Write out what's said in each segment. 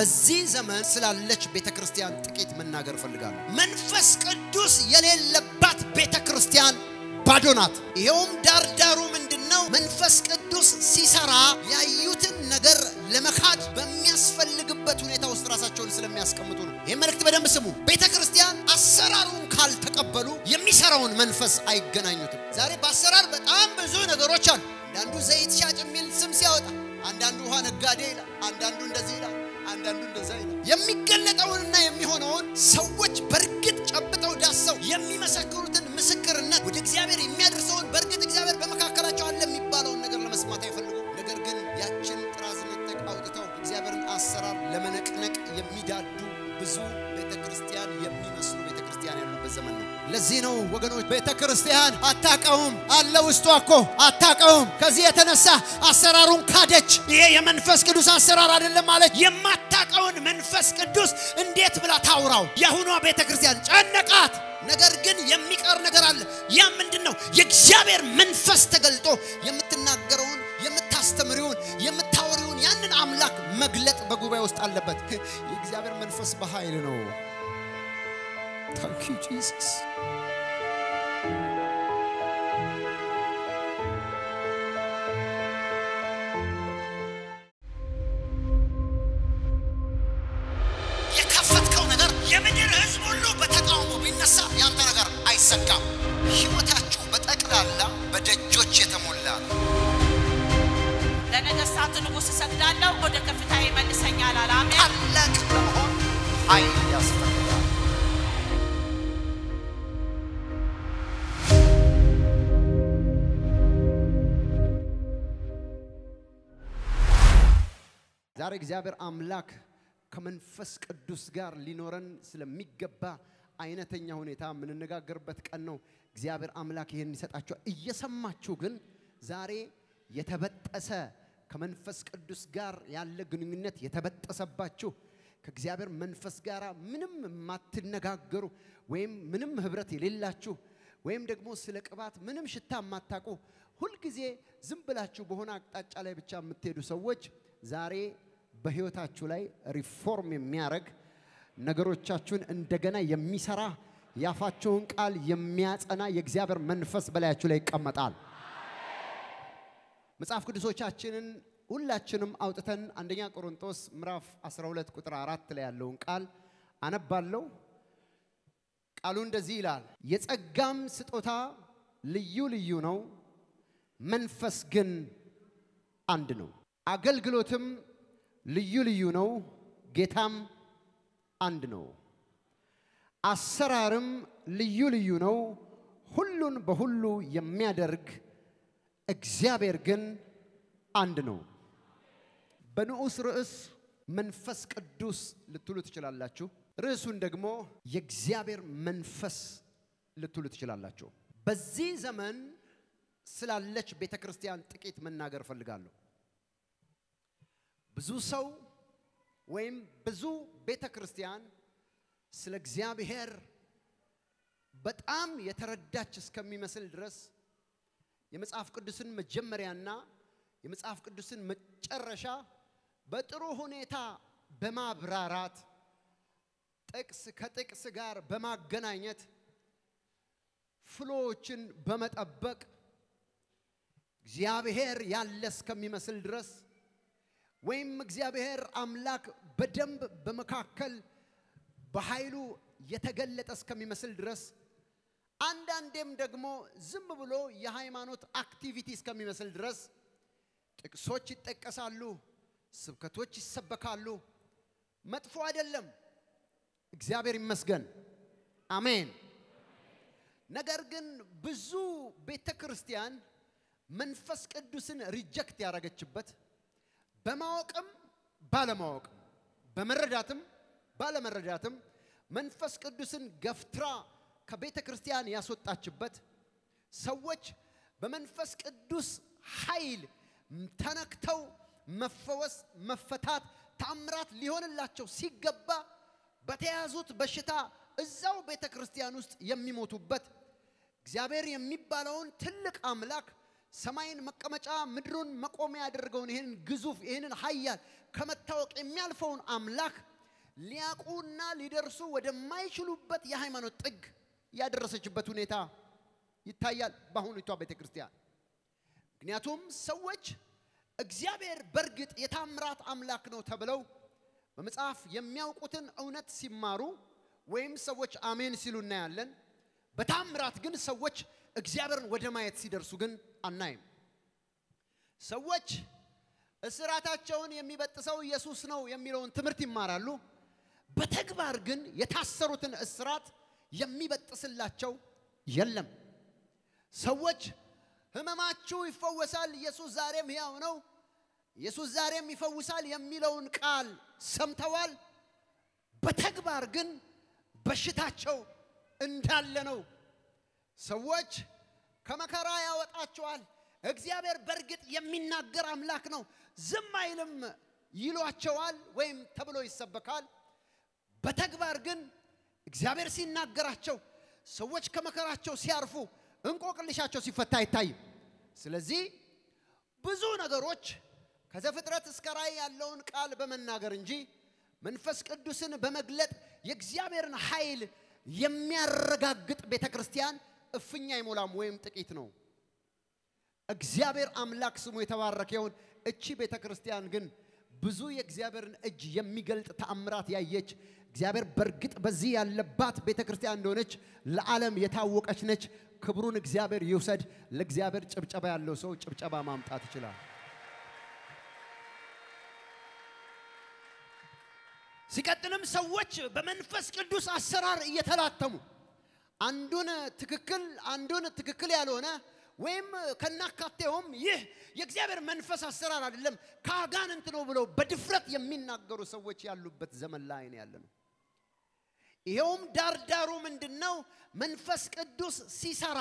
በዚህ ዘመን ስላለች ቤተ ክርስቲያን ጥቂት መናገር እፈልጋለሁ። መንፈስ ቅዱስ የሌለባት ቤተ ክርስቲያን ባዶ ናት። ይኸውም ዳርዳሩ ምንድን ነው? መንፈስ ቅዱስ ሲሰራ ያዩትን ነገር ለመካድ በሚያስፈልግበት ሁኔታ ውስጥ ራሳቸውን ስለሚያስቀምጡ ነው። ይህ መልእክት በደንብ ስሙ። ቤተ ክርስቲያን አሰራሩን ካልተቀበሉ የሚሰራውን መንፈስ አይገናኙትም። ዛሬ በአሰራር በጣም ብዙ ነገሮች አሉ። አንዳንዱ ዘይት ሻጭ የሚል ስም ሲያወጣ፣ አንዳንዱ ውሃ ነጋዴ ይላል፣ አንዳንዱ እንደዚህ ይላል፣ አንዳንዱ እንደዛ ይላል። የሚገለጠውንና የሚሆነውን ሰዎች በእርግጥ ጨብጠው ዳሰው የሚመሰክሩትን ምስክርነት ወደ እግዚአብሔር የሚያደርሰውን በእርግጥ እግዚአብሔር በመካከላቸው አለ የሚባለውን ነገር ለመስማት አይፈልጉም። ነገር ግን ያችን ጥራዝ ነጠቅ አውጥተው እግዚአብሔርን አሰራር ለመነቅነቅ የሚዳዱ ብዙ ለዚህ ነው ወገኖች ቤተ ክርስቲያን አታቀውም አለ ውስጧ እኮ አታቀውም። ከዚህ የተነሳ አሰራሩን ካደች። ይሄ የመንፈስ ቅዱስ አሰራር አይደለም ማለት የማታቀውን መንፈስ ቅዱስ እንዴት ብላ ታውራው? የአሁኗ ቤተ ክርስቲያን ጨነቃት። ነገር ግን የሚቀር ነገር አለ። ያ ምንድን ነው? የእግዚአብሔር መንፈስ ተገልጦ የምትናገረውን የምታስተምሪውን የምታወሪውን ያንን አምላክ መግለጥ በጉባኤ ውስጥ አለበት። የእግዚአብሔር መንፈስ በኃይል ነው። thank you Jesus። የከፈትከው ነገር የምድር ሕዝብ ሁሉ በተቃውሞ ቢነሳ ያንተ ነገር አይሰካም። ሕይወታችሁ በጠቅላላ በደጆች የተሞላ ነው። ለነገሥታቱ ንጉሥ እሰግዳለሁ፣ ወደ ከፍታ ይመልሰኛል አለ። አሜን። ታላቅ ለመሆን ኃይል ያስፈልጋል። ዛሬ እግዚአብሔር አምላክ ከመንፈስ ቅዱስ ጋር ሊኖረን ስለሚገባ አይነተኛ ሁኔታ የምንነጋገርበት ቀን ነው። እግዚአብሔር አምላክ ይህን ይሰጣቸዋል። እየሰማችሁ ግን ዛሬ የተበጠሰ ከመንፈስ ቅዱስ ጋር ያለ ግንኙነት የተበጠሰባችሁ ከእግዚአብሔር መንፈስ ጋር ምንም የማትነጋገሩ ወይም ምንም ህብረት የሌላችሁ ወይም ደግሞ ስለ ቅባት ምንም ሽታ የማታውቁ ሁልጊዜ ዝም ብላችሁ በሆነ አቅጣጫ ላይ ብቻ የምትሄዱ ሰዎች ዛሬ በህይወታችሁ ላይ ሪፎርም የሚያደርግ ነገሮቻችሁን እንደገና የሚሰራ ያፋችሁን ቃል የሚያጸና የእግዚአብሔር መንፈስ በላያችሁ ላይ ይቀመጣል። መጽሐፍ ቅዱሶቻችንን ሁላችንም አውጥተን አንደኛ ቆሮንቶስ ምዕራፍ 12 ቁጥር አራት ላይ ያለውን ቃል አነባለሁ። ቃሉ እንደዚህ ይላል፣ የጸጋም ስጦታ ልዩ ልዩ ነው፣ መንፈስ ግን አንድ ነው። አገልግሎትም ልዩ ልዩ ነው፣ ጌታም አንድ ነው። አሰራርም ልዩ ልዩ ነው፣ ሁሉን በሁሉ የሚያደርግ እግዚአብሔር ግን አንድ ነው። በንዑስ ርዕስ መንፈስ ቅዱስ ልትሉ ትችላላችሁ። ርዕሱን ደግሞ የእግዚአብሔር መንፈስ ልትሉ ትችላላችሁ። በዚህ ዘመን ስላለች ቤተ ክርስቲያን ጥቂት መናገር እፈልጋለሁ። ብዙ ሰው ወይም ብዙ ቤተ ክርስቲያን ስለ እግዚአብሔር በጣም የተረዳች እስከሚመስል ድረስ የመጽሐፍ ቅዱስን መጀመሪያና የመጽሐፍ ቅዱስን መጨረሻ በጥሩ ሁኔታ በማብራራት ጥቅስ ከጥቅስ ጋር በማገናኘት ፍሎዎችን በመጠበቅ እግዚአብሔር ያለ እስከሚመስል ድረስ ወይም እግዚአብሔር አምላክ በደንብ በመካከል በኃይሉ የተገለጠ እስከሚመስል ድረስ አንዳንዴም ደግሞ ዝም ብሎ የሃይማኖት activity እስከሚመስል ድረስ ጥቅሶች ይጠቀሳሉ፣ ስብከቶች ይሰበካሉ። መጥፎ አይደለም፣ እግዚአብሔር ይመስገን፣ አሜን። ነገር ግን ብዙ ቤተ ክርስቲያን መንፈስ ቅዱስን reject ያደረገችበት በማወቅም ባለማወቅም በመረዳትም ባለመረዳትም መንፈስ ቅዱስን ገፍትራ ከቤተ ክርስቲያን ያስወጣችበት ሰዎች በመንፈስ ቅዱስ ኃይል ተነክተው መፈወስ፣ መፈታት፣ ታምራት ሊሆንላቸው ሲገባ በተያዙት በሽታ እዛው ቤተ ክርስቲያን ውስጥ የሚሞቱበት እግዚአብሔር የሚባለውን ትልቅ አምላክ ሰማይን መቀመጫ ምድሩን መቆሚያ ያደረገውን ይህንን ግዙፍ ይህንን ኃያል ከመታወቅ የሚያልፈውን አምላክ ሊያውቁና ሊደርሱ ወደማይችሉበት የሃይማኖት ጥግ ያደረሰችበት ሁኔታ ይታያል በአሁኒቷ ቤተ ክርስቲያን። ምክንያቱም ሰዎች እግዚአብሔር በእርግጥ የታምራት አምላክ ነው ተብለው በመጽሐፍ የሚያውቁትን እውነት ሲማሩ ወይም ሰዎች አሜን ሲሉ እናያለን። በታምራት ግን ሰዎች እግዚአብሔርን ወደ ማየት ሲደርሱ ግን አናይም። ሰዎች እስራታቸውን የሚበጥሰው ኢየሱስ ነው የሚለውን ትምህርት ይማራሉ። በተግባር ግን የታሰሩትን እስራት የሚበጥስላቸው የለም። ሰዎች ህመማችሁ ይፈወሳል፣ ኢየሱስ ዛሬም ሕያው ነው፣ ኢየሱስ ዛሬም ይፈውሳል የሚለውን ቃል ሰምተዋል። በተግባር ግን በሽታቸው እንዳለ ነው። ሰዎች ከመከራ ያወጣቸዋል። እግዚአብሔር በእርግጥ የሚናገር አምላክ ነው፣ ዝም አይልም ይሏቸዋል ወይም ተብሎ ይሰበካል። በተግባር ግን እግዚአብሔር ሲናገራቸው ሰዎች ከመከራቸው ሲያርፉ እንቆቅልሻቸው ሲፈታ አይታይም። ስለዚህ ብዙ ነገሮች ከዘፍጥረት እስከ ራእይ ያለውን ቃል በመናገር እንጂ መንፈስ ቅዱስን በመግለጥ የእግዚአብሔርን ኃይል የሚያረጋግጥ ቤተ ክርስቲያን እፍኛ አይሞላም ወይም ጥቂት ነው። እግዚአብሔር አምላክ ስሙ የተባረከ ይሁን። እቺ ቤተ ክርስቲያን ግን ብዙ የእግዚአብሔርን እጅ የሚገልጥ ተአምራት ያየች እግዚአብሔር በእርግጥ በዚህ ያለባት ቤተ ክርስቲያን እንደሆነች ለዓለም የታወቀች ነች። ክብሩን እግዚአብሔር ይውሰድ። ለእግዚአብሔር ጭብጨባ ያለው ሰው ጭብጨባ ማምጣት ይችላል። ሲቀጥልም ሰዎች በመንፈስ ቅዱስ አሰራር እየተላተሙ አንዱን ትክክል አንዱን ትክክል ያልሆነ ወይም ከናካቴውም ይህ የእግዚአብሔር መንፈስ አሰራር አይደለም ከአጋንንት ነው ብለው በድፍረት የሚናገሩ ሰዎች ያሉበት ዘመን ላይ ነው ያለ ነው። ይኸውም ዳርዳሩ ምንድን ነው? መንፈስ ቅዱስ ሲሰራ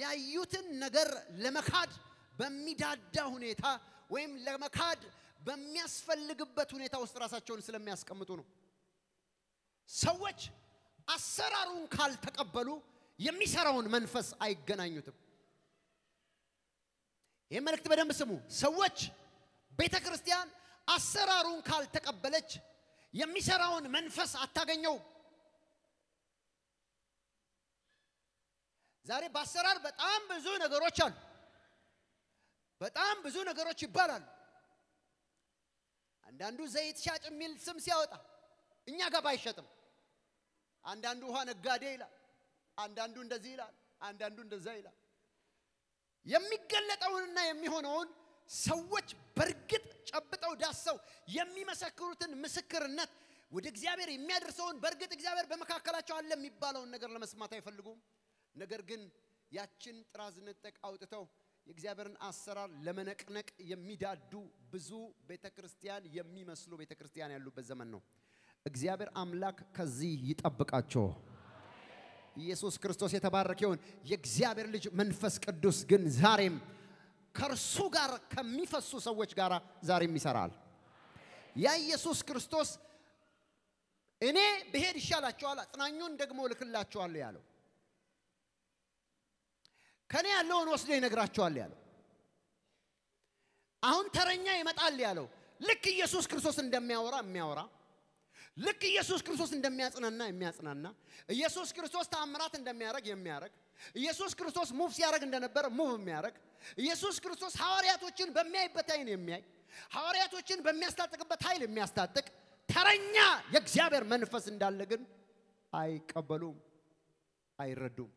ያዩትን ነገር ለመካድ በሚዳዳ ሁኔታ ወይም ለመካድ በሚያስፈልግበት ሁኔታ ውስጥ ራሳቸውን ስለሚያስቀምጡ ነው። ሰዎች አሰራሩን ካልተቀበሉ የሚሰራውን መንፈስ አይገናኙትም። ይህ መልእክት በደንብ ስሙ። ሰዎች ቤተ ክርስቲያን አሰራሩን ካልተቀበለች የሚሰራውን መንፈስ አታገኘው። ዛሬ በአሰራር በጣም ብዙ ነገሮች አሉ። በጣም ብዙ ነገሮች ይባላሉ። አንዳንዱ ዘይት ሻጭ የሚል ስም ሲያወጣ እኛ ጋር ባይሸጥም፣ አንዳንዱ ውሃ ነጋዴ ይላል፣ አንዳንዱ እንደዚህ ይላል፣ አንዳንዱ እንደዛ ይላል። የሚገለጠውንና የሚሆነውን ሰዎች በእርግጥ ጨብጠው ዳሰው የሚመሰክሩትን ምስክርነት ወደ እግዚአብሔር የሚያደርሰውን በእርግጥ እግዚአብሔር በመካከላቸው አለ የሚባለውን ነገር ለመስማት አይፈልጉም። ነገር ግን ያችን ጥራዝ ንጠቅ አውጥተው የእግዚአብሔርን አሰራር ለመነቅነቅ የሚዳዱ ብዙ ቤተ ክርስቲያን የሚመስሉ ቤተ ክርስቲያን ያሉበት ዘመን ነው። እግዚአብሔር አምላክ ከዚህ ይጠብቃቸው። ኢየሱስ ክርስቶስ የተባረከ ይሁን። የእግዚአብሔር ልጅ መንፈስ ቅዱስ ግን ዛሬም ከእርሱ ጋር ከሚፈሱ ሰዎች ጋር ዛሬም ይሰራል። ያ ኢየሱስ ክርስቶስ እኔ ብሄድ ይሻላቸዋል፣ አጽናኙን ደግሞ እልክላቸዋለሁ ያለው ከኔ ያለውን ወስዶ ይነግራቸዋል ያለው አሁን ተረኛ ይመጣል ያለው ልክ ኢየሱስ ክርስቶስ እንደሚያወራ የሚያወራ ልክ ኢየሱስ ክርስቶስ እንደሚያጽናና የሚያጽናና ኢየሱስ ክርስቶስ ተአምራት እንደሚያደርግ የሚያደርግ ኢየሱስ ክርስቶስ move ሲያደርግ እንደነበረ move የሚያደርግ ኢየሱስ ክርስቶስ ሐዋርያቶችን በሚያይበት አይን የሚያይ ሐዋርያቶችን በሚያስታጥቅበት ኃይል የሚያስታጥቅ ተረኛ የእግዚአብሔር መንፈስ እንዳለ ግን አይቀበሉም፣ አይረዱም።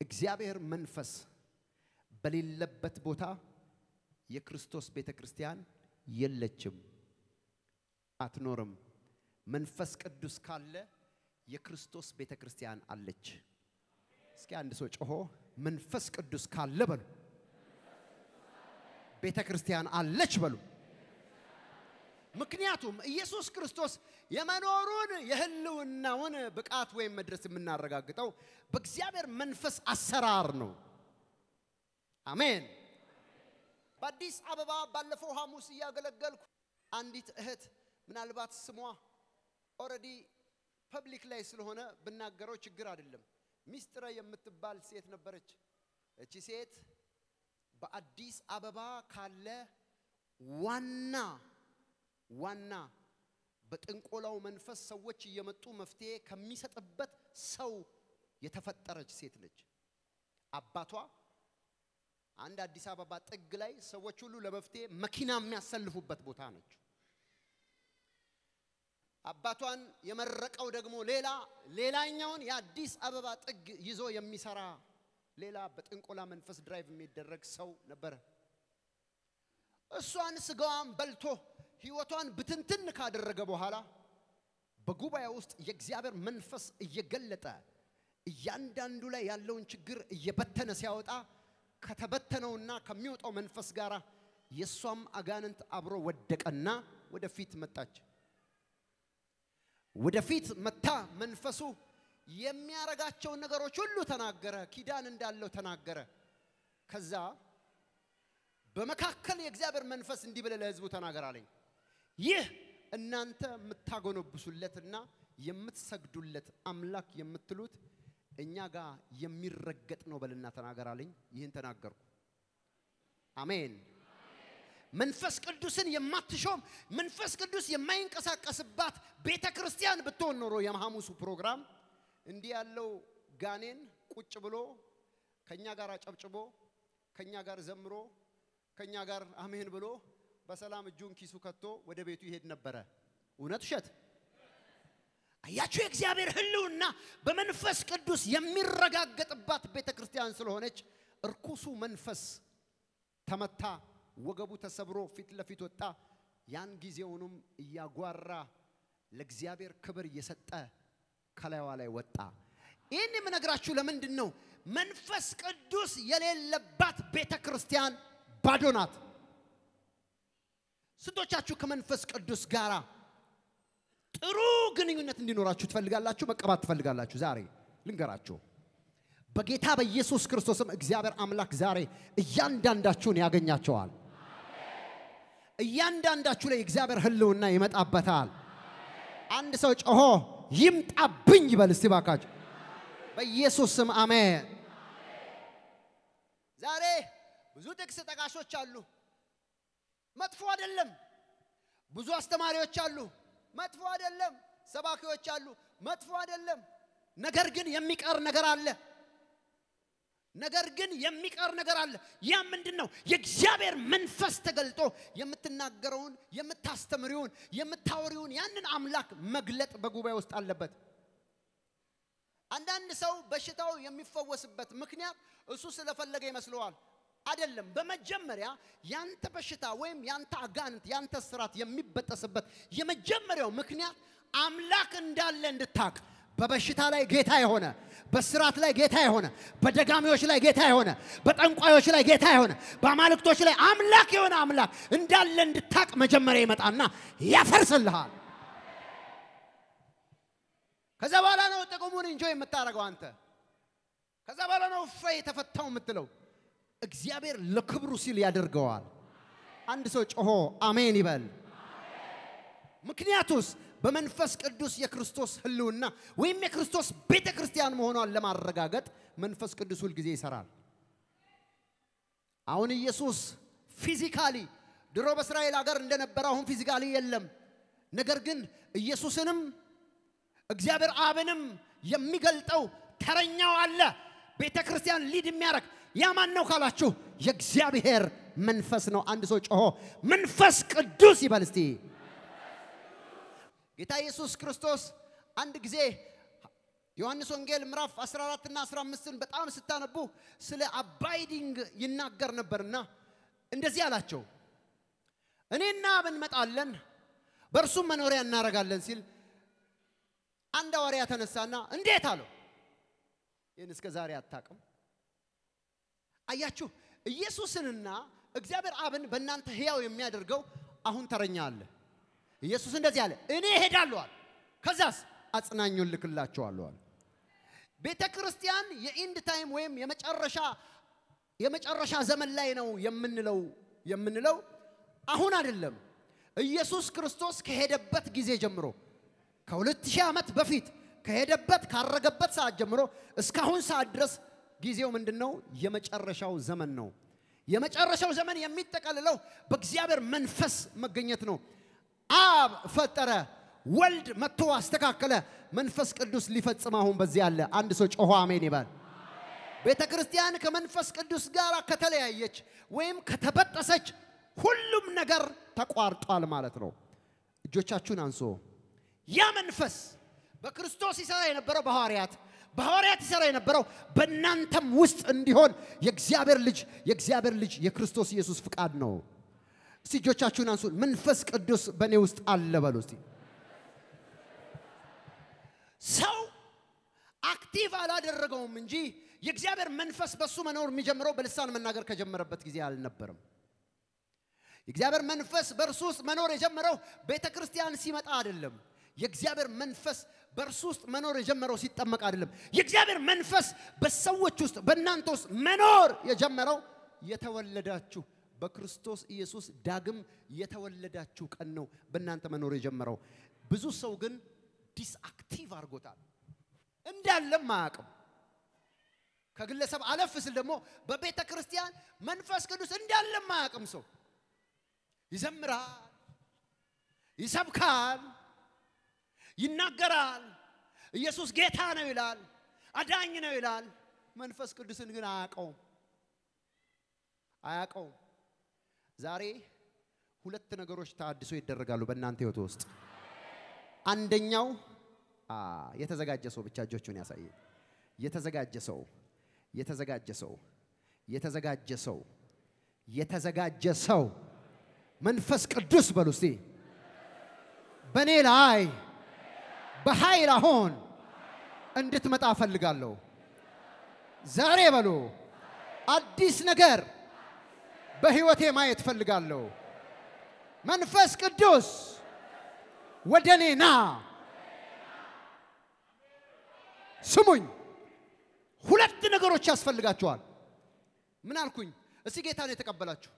እግዚአብሔር መንፈስ በሌለበት ቦታ የክርስቶስ ቤተ ክርስቲያን የለችም፣ አትኖርም። መንፈስ ቅዱስ ካለ የክርስቶስ ቤተ ክርስቲያን አለች። እስኪ አንድ ሰው ጮሆ መንፈስ ቅዱስ ካለ በሉ፣ ቤተ ክርስቲያን አለች በሉ። ምክንያቱም ኢየሱስ ክርስቶስ የመኖሩን የህልውናውን ብቃት ወይም መድረስ የምናረጋግጠው በእግዚአብሔር መንፈስ አሰራር ነው። አሜን። በአዲስ አበባ ባለፈው ሐሙስ እያገለገልኩ አንዲት እህት ምናልባት ስሟ already ፐብሊክ ላይ ስለሆነ ብናገረው ችግር አይደለም። ሚስጥረ የምትባል ሴት ነበረች። እቺ ሴት በአዲስ አበባ ካለ ዋና ዋና በጥንቆላው መንፈስ ሰዎች እየመጡ መፍትሄ ከሚሰጥበት ሰው የተፈጠረች ሴት ነች። አባቷ አንድ አዲስ አበባ ጥግ ላይ ሰዎች ሁሉ ለመፍትሄ መኪና የሚያሰልፉበት ቦታ ነች። አባቷን የመረቀው ደግሞ ሌላ ሌላኛውን የአዲስ አበባ ጥግ ይዞ የሚሰራ ሌላ በጥንቆላ መንፈስ drive የሚደረግ ሰው ነበረ። እሷን ስጋዋን በልቶ ህይወቷን ብትንትን ካደረገ በኋላ በጉባኤ ውስጥ የእግዚአብሔር መንፈስ እየገለጠ እያንዳንዱ ላይ ያለውን ችግር እየበተነ ሲያወጣ ከተበተነውና ከሚወጣው መንፈስ ጋር የእሷም አጋንንት አብሮ ወደቀና ወደፊት መጣች። ወደፊት መታ መንፈሱ የሚያረጋቸውን ነገሮች ሁሉ ተናገረ። ኪዳን እንዳለው ተናገረ። ከዛ በመካከል የእግዚአብሔር መንፈስ እንዲህ ብለህ ለህዝቡ ተናገር አለኝ። ይህ እናንተ የምታጎነብሱለትና የምትሰግዱለት አምላክ የምትሉት እኛ ጋር የሚረገጥ ነው በልና ተናገር አለኝ። ይህን ተናገርኩ። አሜን። መንፈስ ቅዱስን የማትሾም መንፈስ ቅዱስ የማይንቀሳቀስባት ቤተ ክርስቲያን ብትሆን ኖሮ የሐሙሱ ፕሮግራም እንዲህ ያለው ጋኔን ቁጭ ብሎ ከኛ ጋር አጨብጭቦ ከኛ ጋር ዘምሮ ከኛ ጋር አሜን ብሎ በሰላም እጁን ኪሱ ከቶ ወደ ቤቱ ይሄድ ነበረ። እውነት ውሸት? አያችሁ፣ የእግዚአብሔር ሕልውና በመንፈስ ቅዱስ የሚረጋገጥባት ቤተ ክርስቲያን ስለሆነች እርኩሱ መንፈስ ተመታ፣ ወገቡ ተሰብሮ ፊት ለፊት ወጣ። ያን ጊዜውንም እያጓራ ለእግዚአብሔር ክብር እየሰጠ ከላይዋ ላይ ወጣ። ይህን የምነግራችሁ ለምንድን ነው? መንፈስ ቅዱስ የሌለባት ቤተ ክርስቲያን ባዶ ናት። ስንቶቻችሁ ከመንፈስ ቅዱስ ጋር ጥሩ ግንኙነት እንዲኖራችሁ ትፈልጋላችሁ? መቀባት ትፈልጋላችሁ? ዛሬ ልንገራችሁ። በጌታ በኢየሱስ ክርስቶስም እግዚአብሔር አምላክ ዛሬ እያንዳንዳችሁን ያገኛቸዋል። እያንዳንዳችሁ ላይ እግዚአብሔር ህልውና ይመጣበታል። አንድ ሰው ጮሆ ይምጣብኝ ይበል እስቲ ባካችሁ፣ በኢየሱስ ስም አሜን። ዛሬ ብዙ ጥቅስ ጠቃሾች አሉ። መጥፎ አይደለም። ብዙ አስተማሪዎች አሉ። መጥፎ አይደለም። ሰባኪዎች አሉ። መጥፎ አይደለም። ነገር ግን የሚቀር ነገር አለ። ነገር ግን የሚቀር ነገር አለ። ያ ምንድን ነው? የእግዚአብሔር መንፈስ ተገልጦ የምትናገረውን፣ የምታስተምሪውን፣ የምታወሪውን ያንን አምላክ መግለጥ በጉባኤ ውስጥ አለበት። አንዳንድ ሰው በሽታው የሚፈወስበት ምክንያት እሱ ስለፈለገ ይመስለዋል። አይደለም። በመጀመሪያ ያንተ በሽታ ወይም ያንተ አጋንንት ያንተ ስራት የሚበጠስበት የመጀመሪያው ምክንያት አምላክ እንዳለ እንድታቅ በበሽታ ላይ ጌታ የሆነ በስራት ላይ ጌታ የሆነ በደጋሚዎች ላይ ጌታ የሆነ በጠንቋዮች ላይ ጌታ የሆነ በአማልክቶች ላይ አምላክ የሆነ አምላክ እንዳለ እንድታቅ መጀመሪያ ይመጣና ያፈርስልሃል። ከዛ በኋላ ነው ጥቅሙን እንጆ የምታደርገው አንተ። ከዛ በኋላ ነው እፎይ የተፈታው የምትለው። እግዚአብሔር ለክብሩ ሲል ያደርገዋል። አንድ ሰው ጮሆ አሜን ይበል። ምክንያቱስ በመንፈስ ቅዱስ የክርስቶስ ሕልውና ወይም የክርስቶስ ቤተ ክርስቲያን መሆኗን ለማረጋገጥ መንፈስ ቅዱስ ሁልጊዜ ይሰራል። አሁን ኢየሱስ physically ድሮ በእስራኤል ሀገር እንደነበረ አሁን physically የለም። ነገር ግን ኢየሱስንም እግዚአብሔር አብንም የሚገልጠው ተረኛው አለ። ቤተ ክርስቲያን lead የሚያደርግ ያ ማን ነው ካላችሁ የእግዚአብሔር መንፈስ ነው። አንድ ሰው ጮሆ መንፈስ ቅዱስ ይበል እስቲ። ጌታ ኢየሱስ ክርስቶስ አንድ ጊዜ ዮሐንስ ወንጌል ምዕራፍ 14 እና 15ን በጣም ስታነቡ ስለ abiding ይናገር ነበርና እንደዚህ አላቸው፣ እኔና እንመጣለን በእርሱም መኖሪያ እናደርጋለን ሲል አንድ ሐዋርያ ተነሳና እንዴት አለው። ይህን እስከ ዛሬ አታውቅም። አያችሁ፣ ኢየሱስንና እግዚአብሔር አብን በእናንተ ሕያው የሚያደርገው አሁን ተረኛ አለ። ኢየሱስ እንደዚህ አለ፣ እኔ እሄዳለሁ ከዛስ አጽናኙን ልክላቸዋለሁ አለ። ቤተ ክርስቲያን የ end time ወይም የመጨረሻ የመጨረሻ ዘመን ላይ ነው የምንለው የምንለው አሁን አይደለም። ኢየሱስ ክርስቶስ ከሄደበት ጊዜ ጀምሮ ከሁለት ሺህ ዓመት በፊት ከሄደበት ካረገበት ሰዓት ጀምሮ እስካሁን ሰዓት ድረስ ጊዜው ምንድን ነው? የመጨረሻው ዘመን ነው። የመጨረሻው ዘመን የሚጠቀልለው በእግዚአብሔር መንፈስ መገኘት ነው። አብ ፈጠረ፣ ወልድ መጥቶ አስተካከለ፣ መንፈስ ቅዱስ ሊፈጽም አሁን በዚህ አለ። አንድ ሰው ጮሆ አሜን ይባል። ቤተ ክርስቲያን ከመንፈስ ቅዱስ ጋር ከተለያየች ወይም ከተበጠሰች ሁሉም ነገር ተቋርጧል ማለት ነው። እጆቻችሁን አንሶ ያ መንፈስ በክርስቶስ ይሰራ የነበረው በሐዋርያት በሐዋርያት ይሰራ የነበረው በእናንተም ውስጥ እንዲሆን የእግዚአብሔር ልጅ የእግዚአብሔር ልጅ የክርስቶስ ኢየሱስ ፍቃድ ነው። እስቲ እጆቻችሁን አንሱ። መንፈስ ቅዱስ በእኔ ውስጥ አለ በሉ እስቲ። ሰው active አላደረገውም እንጂ የእግዚአብሔር መንፈስ በሱ መኖር የሚጀምረው በልሳን መናገር ከጀመረበት ጊዜ አልነበረም። የእግዚአብሔር መንፈስ በእርሱ ውስጥ መኖር የጀመረው ቤተ ክርስቲያን ሲመጣ አይደለም። የእግዚአብሔር መንፈስ በእርሱ ውስጥ መኖር የጀመረው ሲጠመቅ አይደለም። የእግዚአብሔር መንፈስ በሰዎች ውስጥ በእናንተ ውስጥ መኖር የጀመረው የተወለዳችሁ በክርስቶስ ኢየሱስ ዳግም የተወለዳችሁ ቀን ነው በእናንተ መኖር የጀመረው። ብዙ ሰው ግን disactive አድርጎታል፣ እንዳለም አያውቅም። ከግለሰብ አለፍ ስል ደግሞ በቤተ ክርስቲያን መንፈስ ቅዱስ እንዳለም አያውቅም። ሰው ይዘምራል፣ ይሰብካል፣ ይናገራል፣ ኢየሱስ ጌታ ነው ይላል፣ አዳኝ ነው ይላል። መንፈስ ቅዱስን ግን አያውቀውም አያውቀውም። ዛሬ ሁለት ነገሮች ታድሶ ይደረጋሉ በእናንተ ህይወት ውስጥ። አንደኛው የተዘጋጀ ሰው ብቻ እጆቹን ያሳየ። የተዘጋጀ ሰው የተዘጋጀ ሰው የተዘጋጀ ሰው የተዘጋጀ ሰው መንፈስ ቅዱስ በሉ እስቲ በእኔ ላይ በኃይል አሁን እንድትመጣ እፈልጋለሁ። ዛሬ በሉ አዲስ ነገር በህይወቴ ማየት እፈልጋለሁ። መንፈስ ቅዱስ ወደ እኔ ና። ስሙኝ፣ ሁለት ነገሮች ያስፈልጋቸዋል። ምን አልኩኝ? እስቲ ጌታ ነው የተቀበላችሁ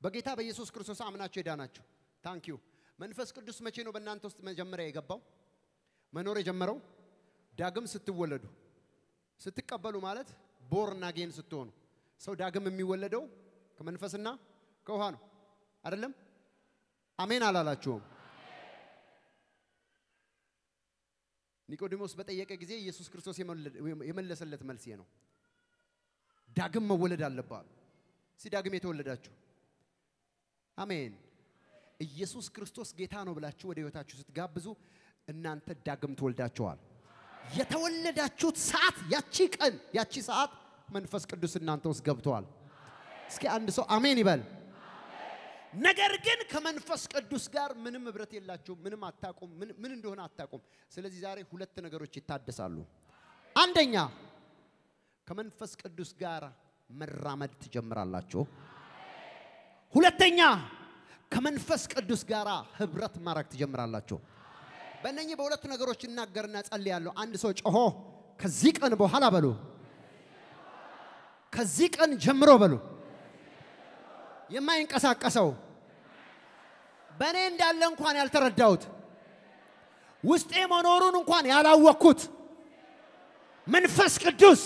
በጌታ በኢየሱስ ክርስቶስ አምናችሁ የዳናችሁ ታንኪዩ። መንፈስ ቅዱስ መቼ ነው በእናንተ ውስጥ መጀመሪያ የገባው መኖር የጀመረው? ዳግም ስትወለዱ ስትቀበሉ ማለት born again ስትሆኑ። ሰው ዳግም የሚወለደው ከመንፈስና ከውሃ ነው አይደለም? አሜን አላላችሁም? ኒቆዲሞስ በጠየቀ ጊዜ ኢየሱስ ክርስቶስ የመለሰለት መልስ ነው። ዳግም መወለድ አለ ባሉ። እስቲ ዳግም የተወለዳችሁ አሜን። ኢየሱስ ክርስቶስ ጌታ ነው ብላችሁ ወደ ህይወታችሁ ስትጋብዙ እናንተ ዳግም ትወልዳችኋል። የተወለዳችሁት ሰዓት ያቺ ቀን ያቺ ሰዓት መንፈስ ቅዱስ እናንተ ውስጥ ገብተዋል። እስኪ አንድ ሰው አሜን ይበል። ነገር ግን ከመንፈስ ቅዱስ ጋር ምንም ህብረት የላችሁም፣ ምንም አታቁም፣ ምን እንደሆነ አታቁም። ስለዚህ ዛሬ ሁለት ነገሮች ይታደሳሉ። አንደኛ ከመንፈስ ቅዱስ ጋር መራመድ ትጀምራላችሁ። ሁለተኛ ከመንፈስ ቅዱስ ጋር ህብረት ማድረግ ትጀምራላችሁ። በእነኚህ በሁለቱ ነገሮች እናገርና ጸልያለሁ። አንድ ሰው ጮሆ ከዚህ ቀን በኋላ በሉ፣ ከዚህ ቀን ጀምሮ በሉ የማይንቀሳቀሰው በእኔ እንዳለ እንኳን ያልተረዳሁት ውስጤ መኖሩን እንኳን ያላወቅኩት መንፈስ ቅዱስ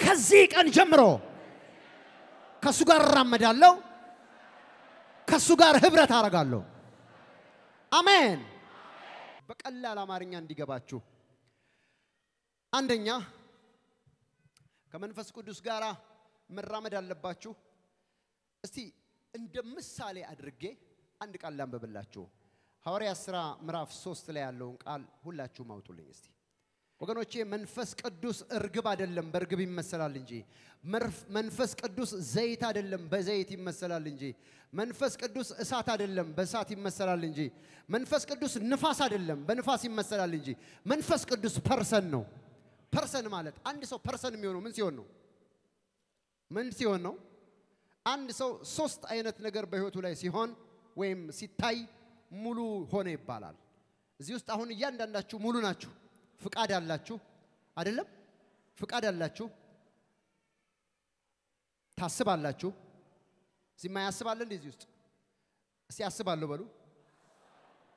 ከዚህ ቀን ጀምሮ ከእሱ ጋር እራመዳለሁ፣ ከእሱ ጋር ህብረት አደርጋለሁ። አሜን። በቀላል አማርኛ እንዲገባችሁ አንደኛ ከመንፈስ ቅዱስ ጋር መራመድ አለባችሁ። እስቲ እንደ ምሳሌ አድርጌ አንድ ቃል ላንብብላችሁ። ሐዋርያት ሥራ ምዕራፍ ሶስት ላይ ያለውን ቃል ሁላችሁም አውጡልኝ እስቲ። ወገኖቼ መንፈስ ቅዱስ እርግብ አይደለም፣ በእርግብ ይመሰላል እንጂ። መንፈስ ቅዱስ ዘይት አይደለም፣ በዘይት ይመሰላል እንጂ። መንፈስ ቅዱስ እሳት አይደለም፣ በእሳት ይመሰላል እንጂ። መንፈስ ቅዱስ ንፋስ አይደለም፣ በንፋስ ይመሰላል እንጂ። መንፈስ ቅዱስ person ነው። person ማለት አንድ ሰው person የሚሆነው ምን ሲሆን ነው? ምን ሲሆን ነው? አንድ ሰው ሶስት አይነት ነገር በህይወቱ ላይ ሲሆን ወይም ሲታይ ሙሉ ሆነ ይባላል። እዚህ ውስጥ አሁን እያንዳንዳችሁ ሙሉ ናችሁ። ፍቃድ አላችሁ አይደለም? ፍቃድ አላችሁ፣ ታስባላችሁ። እዚህ ማያስብ አለ እንዴ? እዚህ ውስጥ እስቲ አስባለሁ በሉ።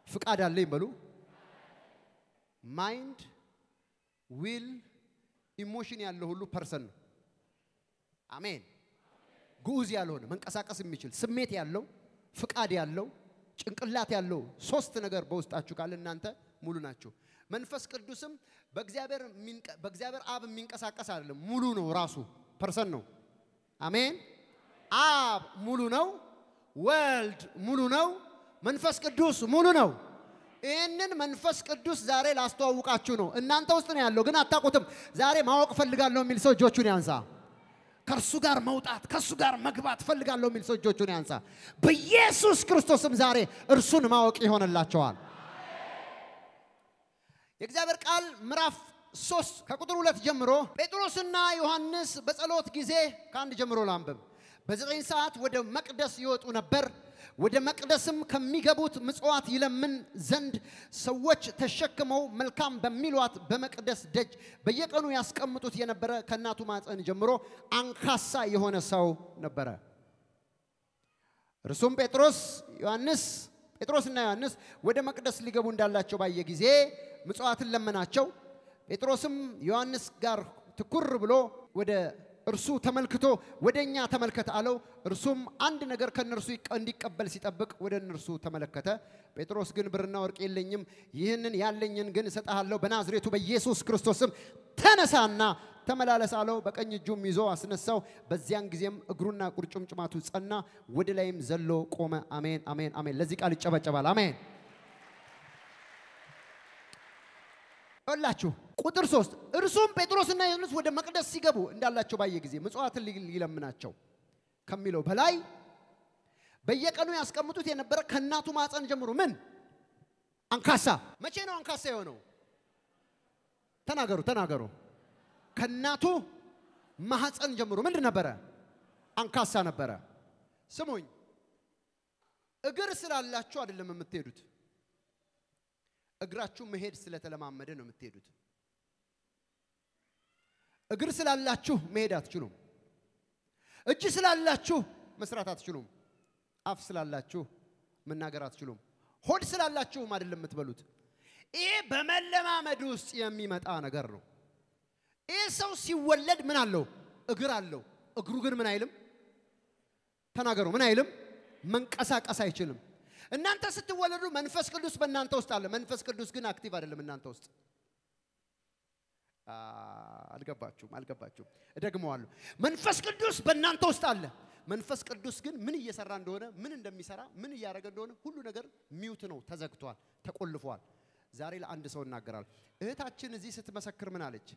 ፍቃድ አለኝ በሉ። mind will emotion ያለው ሁሉ person ነው። አሜን። ግዑዝ ያልሆነ መንቀሳቀስ የሚችል ስሜት ያለው ፍቃድ ያለው ጭንቅላት ያለው ሶስት ነገር በውስጣችሁ ካለ እናንተ ሙሉ ናችሁ። መንፈስ ቅዱስም በእግዚአብሔር አብ የሚንቀሳቀስ አይደለም፣ ሙሉ ነው። ራሱ person ነው። አሜን። አብ ሙሉ ነው። ወልድ ሙሉ ነው። መንፈስ ቅዱስ ሙሉ ነው። ይህንን መንፈስ ቅዱስ ዛሬ ላስተዋውቃችሁ ነው። እናንተ ውስጥ ነው ያለው፣ ግን አታውቁትም። ዛሬ ማወቅ ፈልጋለሁ የሚል ሰው እጆቹን ያንሳ። ከእርሱ ጋር መውጣት ከእርሱ ጋር መግባት ፈልጋለሁ የሚል ሰው እጆቹን ያንሳ። በኢየሱስ ክርስቶስም ዛሬ እርሱን ማወቅ ይሆንላቸዋል። የእግዚአብሔር ቃል ምዕራፍ ሶስት ከቁጥር ሁለት ጀምሮ ጴጥሮስና ዮሐንስ በጸሎት ጊዜ ከአንድ ጀምሮ ላንብብ። በዘጠኝ ሰዓት ወደ መቅደስ ይወጡ ነበር። ወደ መቅደስም ከሚገቡት ምጽዋት ይለምን ዘንድ ሰዎች ተሸክመው መልካም በሚሏት በመቅደስ ደጅ በየቀኑ ያስቀምጡት የነበረ ከእናቱ ማፀን ጀምሮ አንካሳ የሆነ ሰው ነበረ። እርሱም ጴጥሮስ ዮሐንስ ጴጥሮስና ዮሐንስ ወደ መቅደስ ሊገቡ እንዳላቸው ባየ ጊዜ ምጽዋትን ለመናቸው። ጴጥሮስም ዮሐንስ ጋር ትኩር ብሎ ወደ እርሱ ተመልክቶ ወደ እኛ ተመልከት አለው። እርሱም አንድ ነገር ከእነርሱ እንዲቀበል ሲጠብቅ ወደ እነርሱ ተመለከተ። ጴጥሮስ ግን ብርና ወርቅ የለኝም፣ ይህንን ያለኝን ግን እሰጥሃለሁ። በናዝሬቱ በኢየሱስ ክርስቶስም ተነሳና ተመላለስ አለው። በቀኝ እጁም ይዞ አስነሳው። በዚያን ጊዜም እግሩና ቁርጭምጭማቱ ጸና፣ ወደ ላይም ዘሎ ቆመ። አሜን፣ አሜን፣ አሜን። ለዚህ ቃል ይጨበጨባል። አሜን። ይኸውላችሁ ቁጥር ሶስት እርሱም ጴጥሮስና ዮሐንስ ወደ መቅደስ ሲገቡ እንዳላቸው ባየ ጊዜ ምጽዋትን ሊለምናቸው ከሚለው በላይ በየቀኑ ያስቀምጡት የነበረ ከእናቱ ማፀን ጀምሮ ምን አንካሳ። መቼ ነው አንካሳ የሆነው? ተናገሩ ተናገሩ። ከእናቱ ማህፀን ጀምሮ ምንድን ነበረ? አንካሳ ነበረ። ስሙኝ፣ እግር ስላላችሁ አይደለም የምትሄዱት እግራችሁ መሄድ ስለተለማመደ ነው የምትሄዱት። እግር ስላላችሁ መሄድ አትችሉም። እጅ ስላላችሁ መስራት አትችሉም። አፍ ስላላችሁ መናገር አትችሉም። ሆድ ስላላችሁም አይደለም የምትበሉት። ይሄ በመለማመድ ውስጥ የሚመጣ ነገር ነው። ይህ ሰው ሲወለድ ምን አለው? እግር አለው። እግሩ ግን ምን አይልም? ተናገሩ። ምን አይልም? መንቀሳቀስ አይችልም። እናንተ ስትወለዱ መንፈስ ቅዱስ በእናንተ ውስጥ አለ። መንፈስ ቅዱስ ግን active አይደለም እናንተ ውስጥ። አልገባችሁም? አልገባችሁም? እደግመዋለሁ። መንፈስ ቅዱስ በእናንተ ውስጥ አለ። መንፈስ ቅዱስ ግን ምን እየሰራ እንደሆነ፣ ምን እንደሚሰራ፣ ምን እያደረገ እንደሆነ ሁሉ ነገር mute ነው፣ ተዘግቷል፣ ተቆልፏል። ዛሬ ለአንድ ሰው እናገራለሁ። እህታችን እዚህ ስትመሰክር ምን አለች?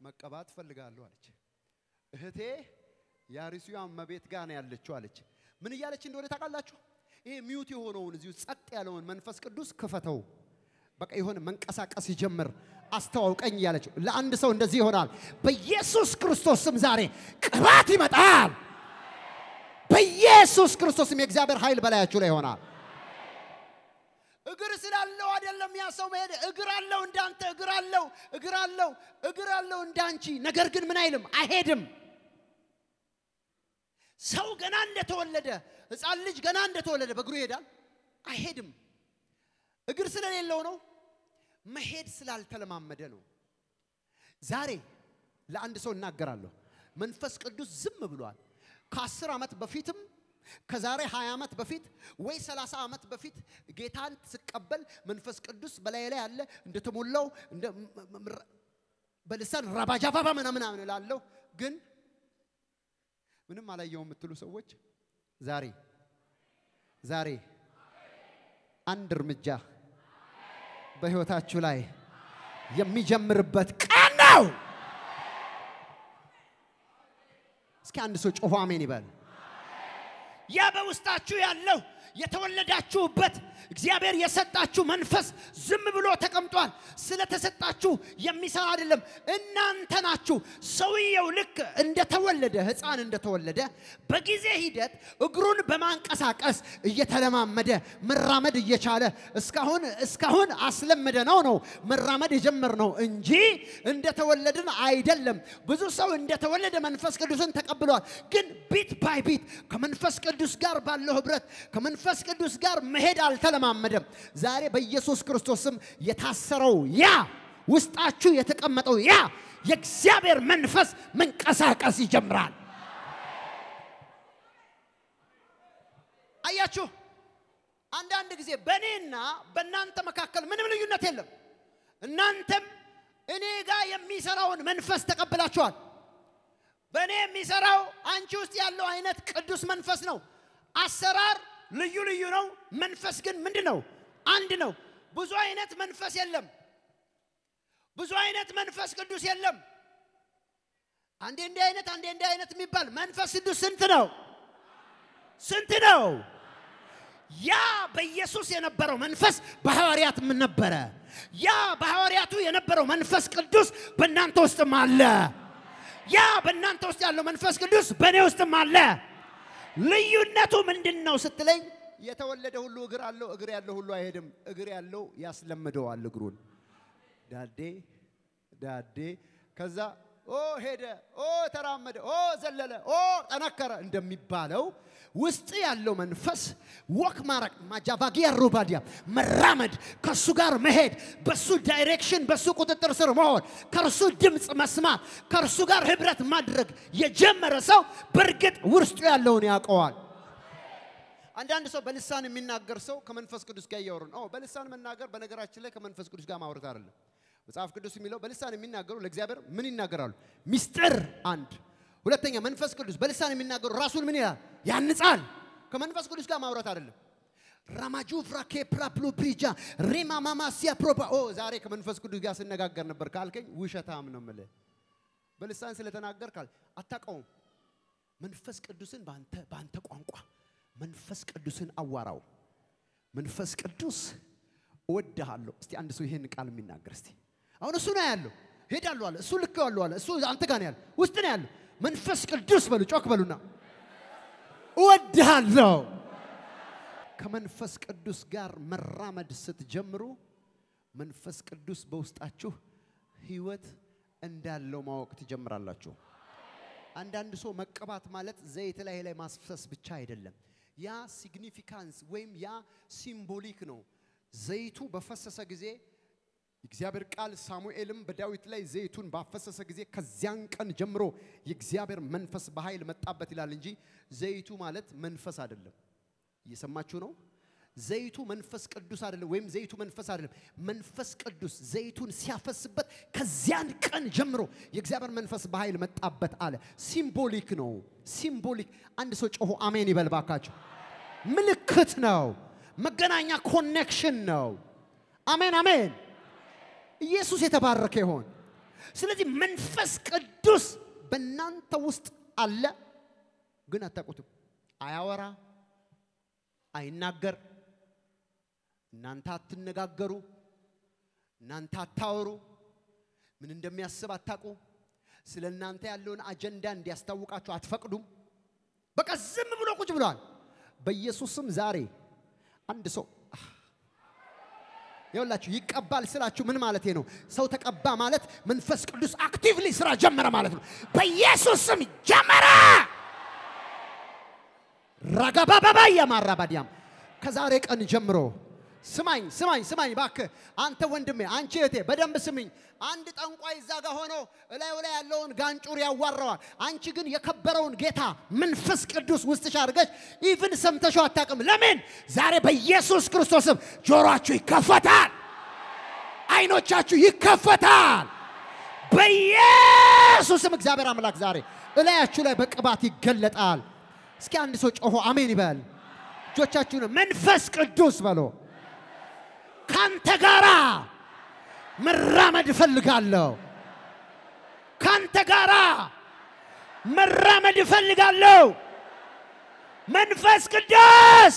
መቀባት እፈልጋለሁ አለች። እህቴ የአርሲዋ እመቤት ጋር ነው ያለችው አለች። ምን እያለች እንደሆነ ታውቃላችሁ? ይሄ mute የሆነውን እዚሁ ጸጥ ያለውን መንፈስ ቅዱስ ክፈተው፣ በቃ የሆነ መንቀሳቀስ ይጀምር፣ አስተዋውቀኝ እያለችው። ለአንድ ሰው እንደዚህ ይሆናል። በኢየሱስ ክርስቶስ ስም ዛሬ ቅባት ይመጣል። በኢየሱስ ክርስቶስም የእግዚአብሔር ኃይል በላያችሁ ላይ ይሆናል። እግር ስላለው አይደለም ያ ሰው መሄድ። እግር አለው እንዳንተ፣ እግር አለው፣ እግር አለው፣ እግር አለው እንዳንቺ። ነገር ግን ምን አይልም፣ አይሄድም። ሰው ገና እንደተወለደ ሕፃን ልጅ ገና እንደተወለደ በእግሩ ይሄዳል? አይሄድም። እግር ስለሌለው ነው። መሄድ ስላልተለማመደ ነው። ዛሬ ለአንድ ሰው እናገራለሁ። መንፈስ ቅዱስ ዝም ብሏል። ከአስር ዓመት በፊትም ከዛሬ 20 ዓመት በፊት ወይ 30 ዓመት በፊት ጌታን ስቀበል መንፈስ ቅዱስ በላይ ላይ አለ እንደተሞላው እንደ በልሳን ራባጃባባ ምናምን እላለሁ ግን ምንም አላየው የምትሉ ሰዎች ዛሬ ዛሬ አንድ እርምጃ በሕይወታችሁ ላይ የሚጀምርበት ቀን ነው። እስኪ አንድ ሰው ጮሆ አሜን ይበል። ያ በውስጣችሁ ያለው የተወለዳችሁበት እግዚአብሔር የሰጣችሁ መንፈስ ዝም ብሎ ተቀምጧል። ስለተሰጣችሁ የሚሰራ አይደለም። እናንተ ናችሁ። ሰውየው ልክ እንደተወለደ ሕፃን እንደተወለደ በጊዜ ሂደት እግሩን በማንቀሳቀስ እየተለማመደ መራመድ እየቻለ እስካሁን እስካሁን አስለምደነው ነው መራመድ የጀመርነው እንጂ እንደተወለድን አይደለም። ብዙ ሰው እንደተወለደ መንፈስ ቅዱስን ተቀብሏል። ግን bit by bit ከመንፈስ ቅዱስ ጋር ባለው ህብረት ከመንፈስ ቅዱስ ጋር መሄድ አልተለማመደም። ዛሬ በኢየሱስ ክርስቶስ ስም የታሰረው ያ ውስጣችሁ የተቀመጠው ያ የእግዚአብሔር መንፈስ መንቀሳቀስ ይጀምራል። አያችሁ፣ አንዳንድ ጊዜ በእኔና በእናንተ መካከል ምንም ልዩነት የለም። እናንተም እኔ ጋር የሚሰራውን መንፈስ ተቀብላችኋል። በእኔ የሚሰራው አንቺ ውስጥ ያለው አይነት ቅዱስ መንፈስ ነው። አሰራር ልዩ ልዩ ነው። መንፈስ ግን ምንድን ነው? አንድ ነው። ብዙ አይነት መንፈስ የለም። ብዙ አይነት መንፈስ ቅዱስ የለም። አንዴ እንዲህ አይነት አንዴ እንዲህ አይነት የሚባል መንፈስ ቅዱስ ስንት ነው? ስንት ነው? ያ በኢየሱስ የነበረው መንፈስ በሐዋርያትም ነበረ። ያ በሐዋርያቱ የነበረው መንፈስ ቅዱስ በእናንተ ውስጥም አለ። ያ በእናንተ ውስጥ ያለው መንፈስ ቅዱስ በእኔ ውስጥም አለ። ልዩነቱ ምንድን ነው ስትለኝ፣ የተወለደ ሁሉ እግር አለው፣ እግር ያለው ሁሉ አይሄድም። እግር ያለው ያስለምደዋል እግሩን ዳዴ ዳዴ ከዛ ኦ ሄደ፣ ኦ ተራመደ፣ ኦ ዘለለ፣ ኦ ጠነከረ እንደሚባለው ውስጥ ያለው መንፈስ walk ማረግ ማጃቫጊያ ሩባዲያ መራመድ፣ ከሱ ጋር መሄድ፣ በሱ direction፣ በሱ ቁጥጥር ስር መሆን፣ ከእርሱ ድምፅ መስማት፣ ከእርሱ ጋር ህብረት ማድረግ የጀመረ ሰው በእርግጥ ውስጡ ያለውን ያውቀዋል። አንዳንድ ሰው በልሳን የሚናገር ሰው ከመንፈስ ቅዱስ ጋር እያወሩ ነው። በልሳን መናገር በነገራችን ላይ ከመንፈስ ቅዱስ ጋር ማውራት አይደለም። መጽሐፍ ቅዱስ የሚለው በልሳን የሚናገሩ ለእግዚአብሔር ምን ይናገራሉ? ሚስጥር አንድ። ሁለተኛ መንፈስ ቅዱስ በልሳን የሚናገሩ ራሱን ምን ይላል? ያንጻል። ከመንፈስ ቅዱስ ጋር ማውራት አይደለም። ራማጁ ፍራኬ ፕራፕሎ ፕሪጃ ሬማ ማማሲያ ፕሮፓ ኦ ዛሬ ከመንፈስ ቅዱስ ጋር ስነጋገር ነበር ካልከኝ ውሸታም ነው የምልህ። በልሳን ስለተናገር ካል አታውቀውም። መንፈስ ቅዱስን በአንተ ቋንቋ መንፈስ ቅዱስን አዋራው። መንፈስ ቅዱስ እወድሃለሁ። እስቲ አንድ ሰው ይሄን ቃል የሚናገር እስቲ አሁን እሱ ነው ያለው። ሄዳለሁ አለ እሱ ያለው አለ እሱ አንተ ጋር ነው ያለው፣ ውስጥ ነው ያለው። መንፈስ ቅዱስ በሉ፣ ጮክ በሉና እወድሃለሁ። ከመንፈስ ቅዱስ ጋር መራመድ ስትጀምሩ መንፈስ ቅዱስ በውስጣችሁ ህይወት እንዳለው ማወቅ ትጀምራላችሁ። አንዳንድ ሰው መቀባት ማለት ዘይት ላይ ላይ ማስፈሰስ ብቻ አይደለም። ያ significance ወይም ያ symbolic ነው። ዘይቱ በፈሰሰ ጊዜ የእግዚአብሔር ቃል ሳሙኤልም በዳዊት ላይ ዘይቱን ባፈሰሰ ጊዜ ከዚያን ቀን ጀምሮ የእግዚአብሔር መንፈስ በኃይል መጣበት ይላል እንጂ ዘይቱ ማለት መንፈስ አይደለም። እየሰማችሁ ነው? ዘይቱ መንፈስ ቅዱስ አይደለም፣ ወይም ዘይቱ መንፈስ አይደለም። መንፈስ ቅዱስ ዘይቱን ሲያፈስበት ከዚያን ቀን ጀምሮ የእግዚአብሔር መንፈስ በኃይል መጣበት አለ። symbolic ነው። symbolic አንድ ሰው ጮኾ አሜን ይበል ባካችሁ። ምልክት ነው። መገናኛ connection ነው። አሜን አሜን። ኢየሱስ የተባረከ ይሆን። ስለዚህ መንፈስ ቅዱስ በእናንተ ውስጥ አለ፣ ግን አታውቁትም። አያወራ፣ አይናገር፣ እናንተ አትነጋገሩ፣ እናንተ አታወሩ፣ ምን እንደሚያስብ አታውቁ። ስለ እናንተ ያለውን አጀንዳ እንዲያስታውቃችሁ አትፈቅዱም። በቃ ዝም ብሎ ቁጭ ብለዋል። በኢየሱስም ዛሬ አንድ ሰው ይኸውላችሁ ይቀባል ስላችሁ ምን ማለት ነው? ሰው ተቀባ ማለት መንፈስ ቅዱስ actively ስራ ጀመረ ማለት ነው። በኢየሱስ ስም ጀመረ። ረጋባባባ የማራባዲያም ከዛሬ ቀን ጀምሮ ስማኝ ስማኝ ስማኝ ባክህ አንተ ወንድሜ አንቺ እህቴ በደንብ ስምኝ። አንድ ጠንቋይ እዛ ጋር ሆኖ እላዩ ላይ ያለውን ጋንጩር ያዋረዋል። አንቺ ግን የከበረውን ጌታ መንፈስ ቅዱስ ውስጥሽ አድርገሽ even ሰምተሽው አታውቅም። ለምን? ዛሬ በኢየሱስ ክርስቶስም ጆሮአችሁ ይከፈታል፣ አይኖቻችሁ ይከፈታል። በኢየሱስም እግዚአብሔር አምላክ ዛሬ እላያችሁ ላይ በቅባት ይገለጣል። እስኪ አንድ ሰው ጮኾ አሜን ይበል። እጆቻችሁን መንፈስ ቅዱስ በሉ ካንተ ጋራ መራመድ እፈልጋለሁ። ካንተ ጋራ መራመድ እፈልጋለሁ። መንፈስ ቅዱስ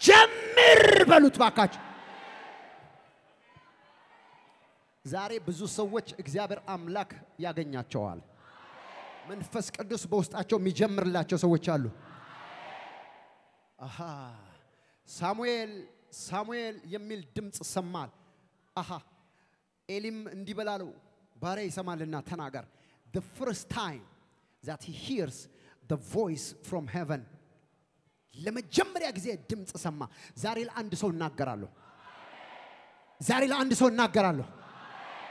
ጀምር በሉት ባካችሁ። ዛሬ ብዙ ሰዎች እግዚአብሔር አምላክ ያገኛቸዋል። መንፈስ ቅዱስ በውስጣቸው የሚጀምርላቸው ሰዎች አሉ። ሳሙኤል ሳሙኤል የሚል ድምፅ ሰማል። አሃ ኤሊም እንዲህ በላለው ባሪያ ይሰማልና ተናገር። the first time that he hears the voice from heaven ለመጀመሪያ ጊዜ ድምፅ ሰማ። ዛሬ ለአንድ ሰው እናገራለሁ። ዛሬ ለአንድ ሰው እናገራለሁ።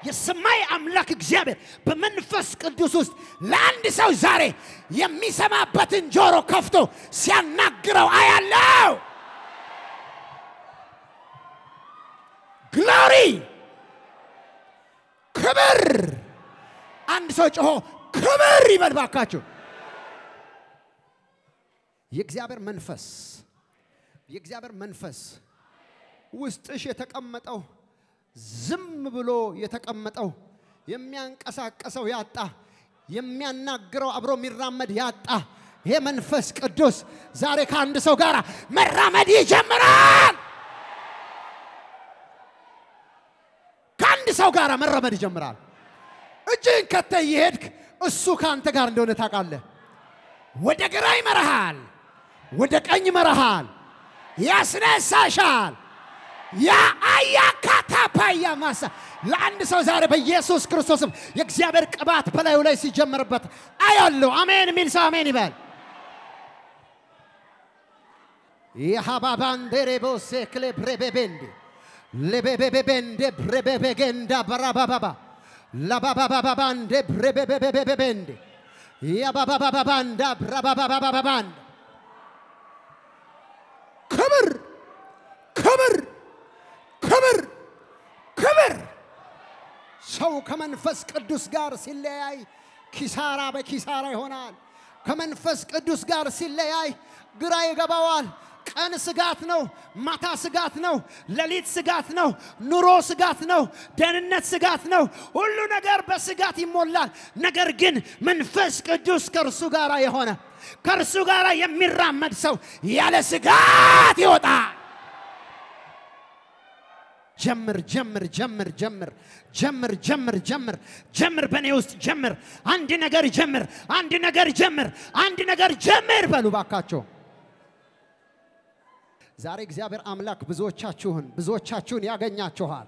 የሰማይ አምላክ እግዚአብሔር በመንፈስ ቅዱስ ውስጥ ለአንድ ሰው ዛሬ የሚሰማበትን ጆሮ ከፍቶ ሲያናግረው አያለው። ግሎሪ ክብር። አንድ ሰው ጮሆ ክብር ይበል ባካችሁ። የእግዚአብሔር መንፈስ የእግዚአብሔር መንፈስ ውስጥሽ የተቀመጠው ዝም ብሎ የተቀመጠው የሚያንቀሳቀሰው ያጣ የሚያናግረው አብሮ የሚራመድ ያጣ ይሄ መንፈስ ቅዱስ ዛሬ ከአንድ ሰው ጋር መራመድ ይጀምራል። ከአንድ ሰው ጋር መራመድ ይጀምራል። እጅህን ከተ እየሄድክ እሱ ከአንተ ጋር እንደሆነ ታውቃለህ። ወደ ግራ ይመራሃል፣ ወደ ቀኝ ይመራሃል፣ ያስነሳሻል። ያ አያካታፓያ ማሳ ለአንድ ሰው ዛሬ በኢየሱስ ክርስቶስም የእግዚአብሔር ቅባት በላዩ ላይ ሲጀመርበት አያለሁ። አሜን የሚል ሰው አሜን ይበል። ብሬቤቤንዴ Lebebebebende brebebegenda barabababa. Lababababande brebebebebende. Yababababanda brabababababand. Cover! Cover! Cover! Cover! ሰው ከመንፈስ ቅዱስ ጋር ሲለያይ ኪሳራ በኪሳራ ይሆናል። ከመንፈስ ቅዱስ ጋር ሲለያይ ግራ ይገባዋል። ቀን ስጋት ነው፣ ማታ ስጋት ነው፣ ሌሊት ስጋት ነው፣ ኑሮ ስጋት ነው፣ ደህንነት ስጋት ነው። ሁሉ ነገር በስጋት ይሞላል። ነገር ግን መንፈስ ቅዱስ ከእርሱ ጋር የሆነ ከእርሱ ጋር የሚራመድ ሰው ያለ ስጋት ይወጣል። ጀምር ጀምር ጀምር ጀምር ጀምር ጀምር ጀምር ጀምር በእኔ ውስጥ ጀምር። አንድ ነገር ጀምር፣ አንድ ነገር ጀምር፣ አንድ ነገር ጀምር በሉ ባካቸው። ዛሬ እግዚአብሔር አምላክ ብዙዎቻችሁን ብዙዎቻችሁን ያገኛችኋል።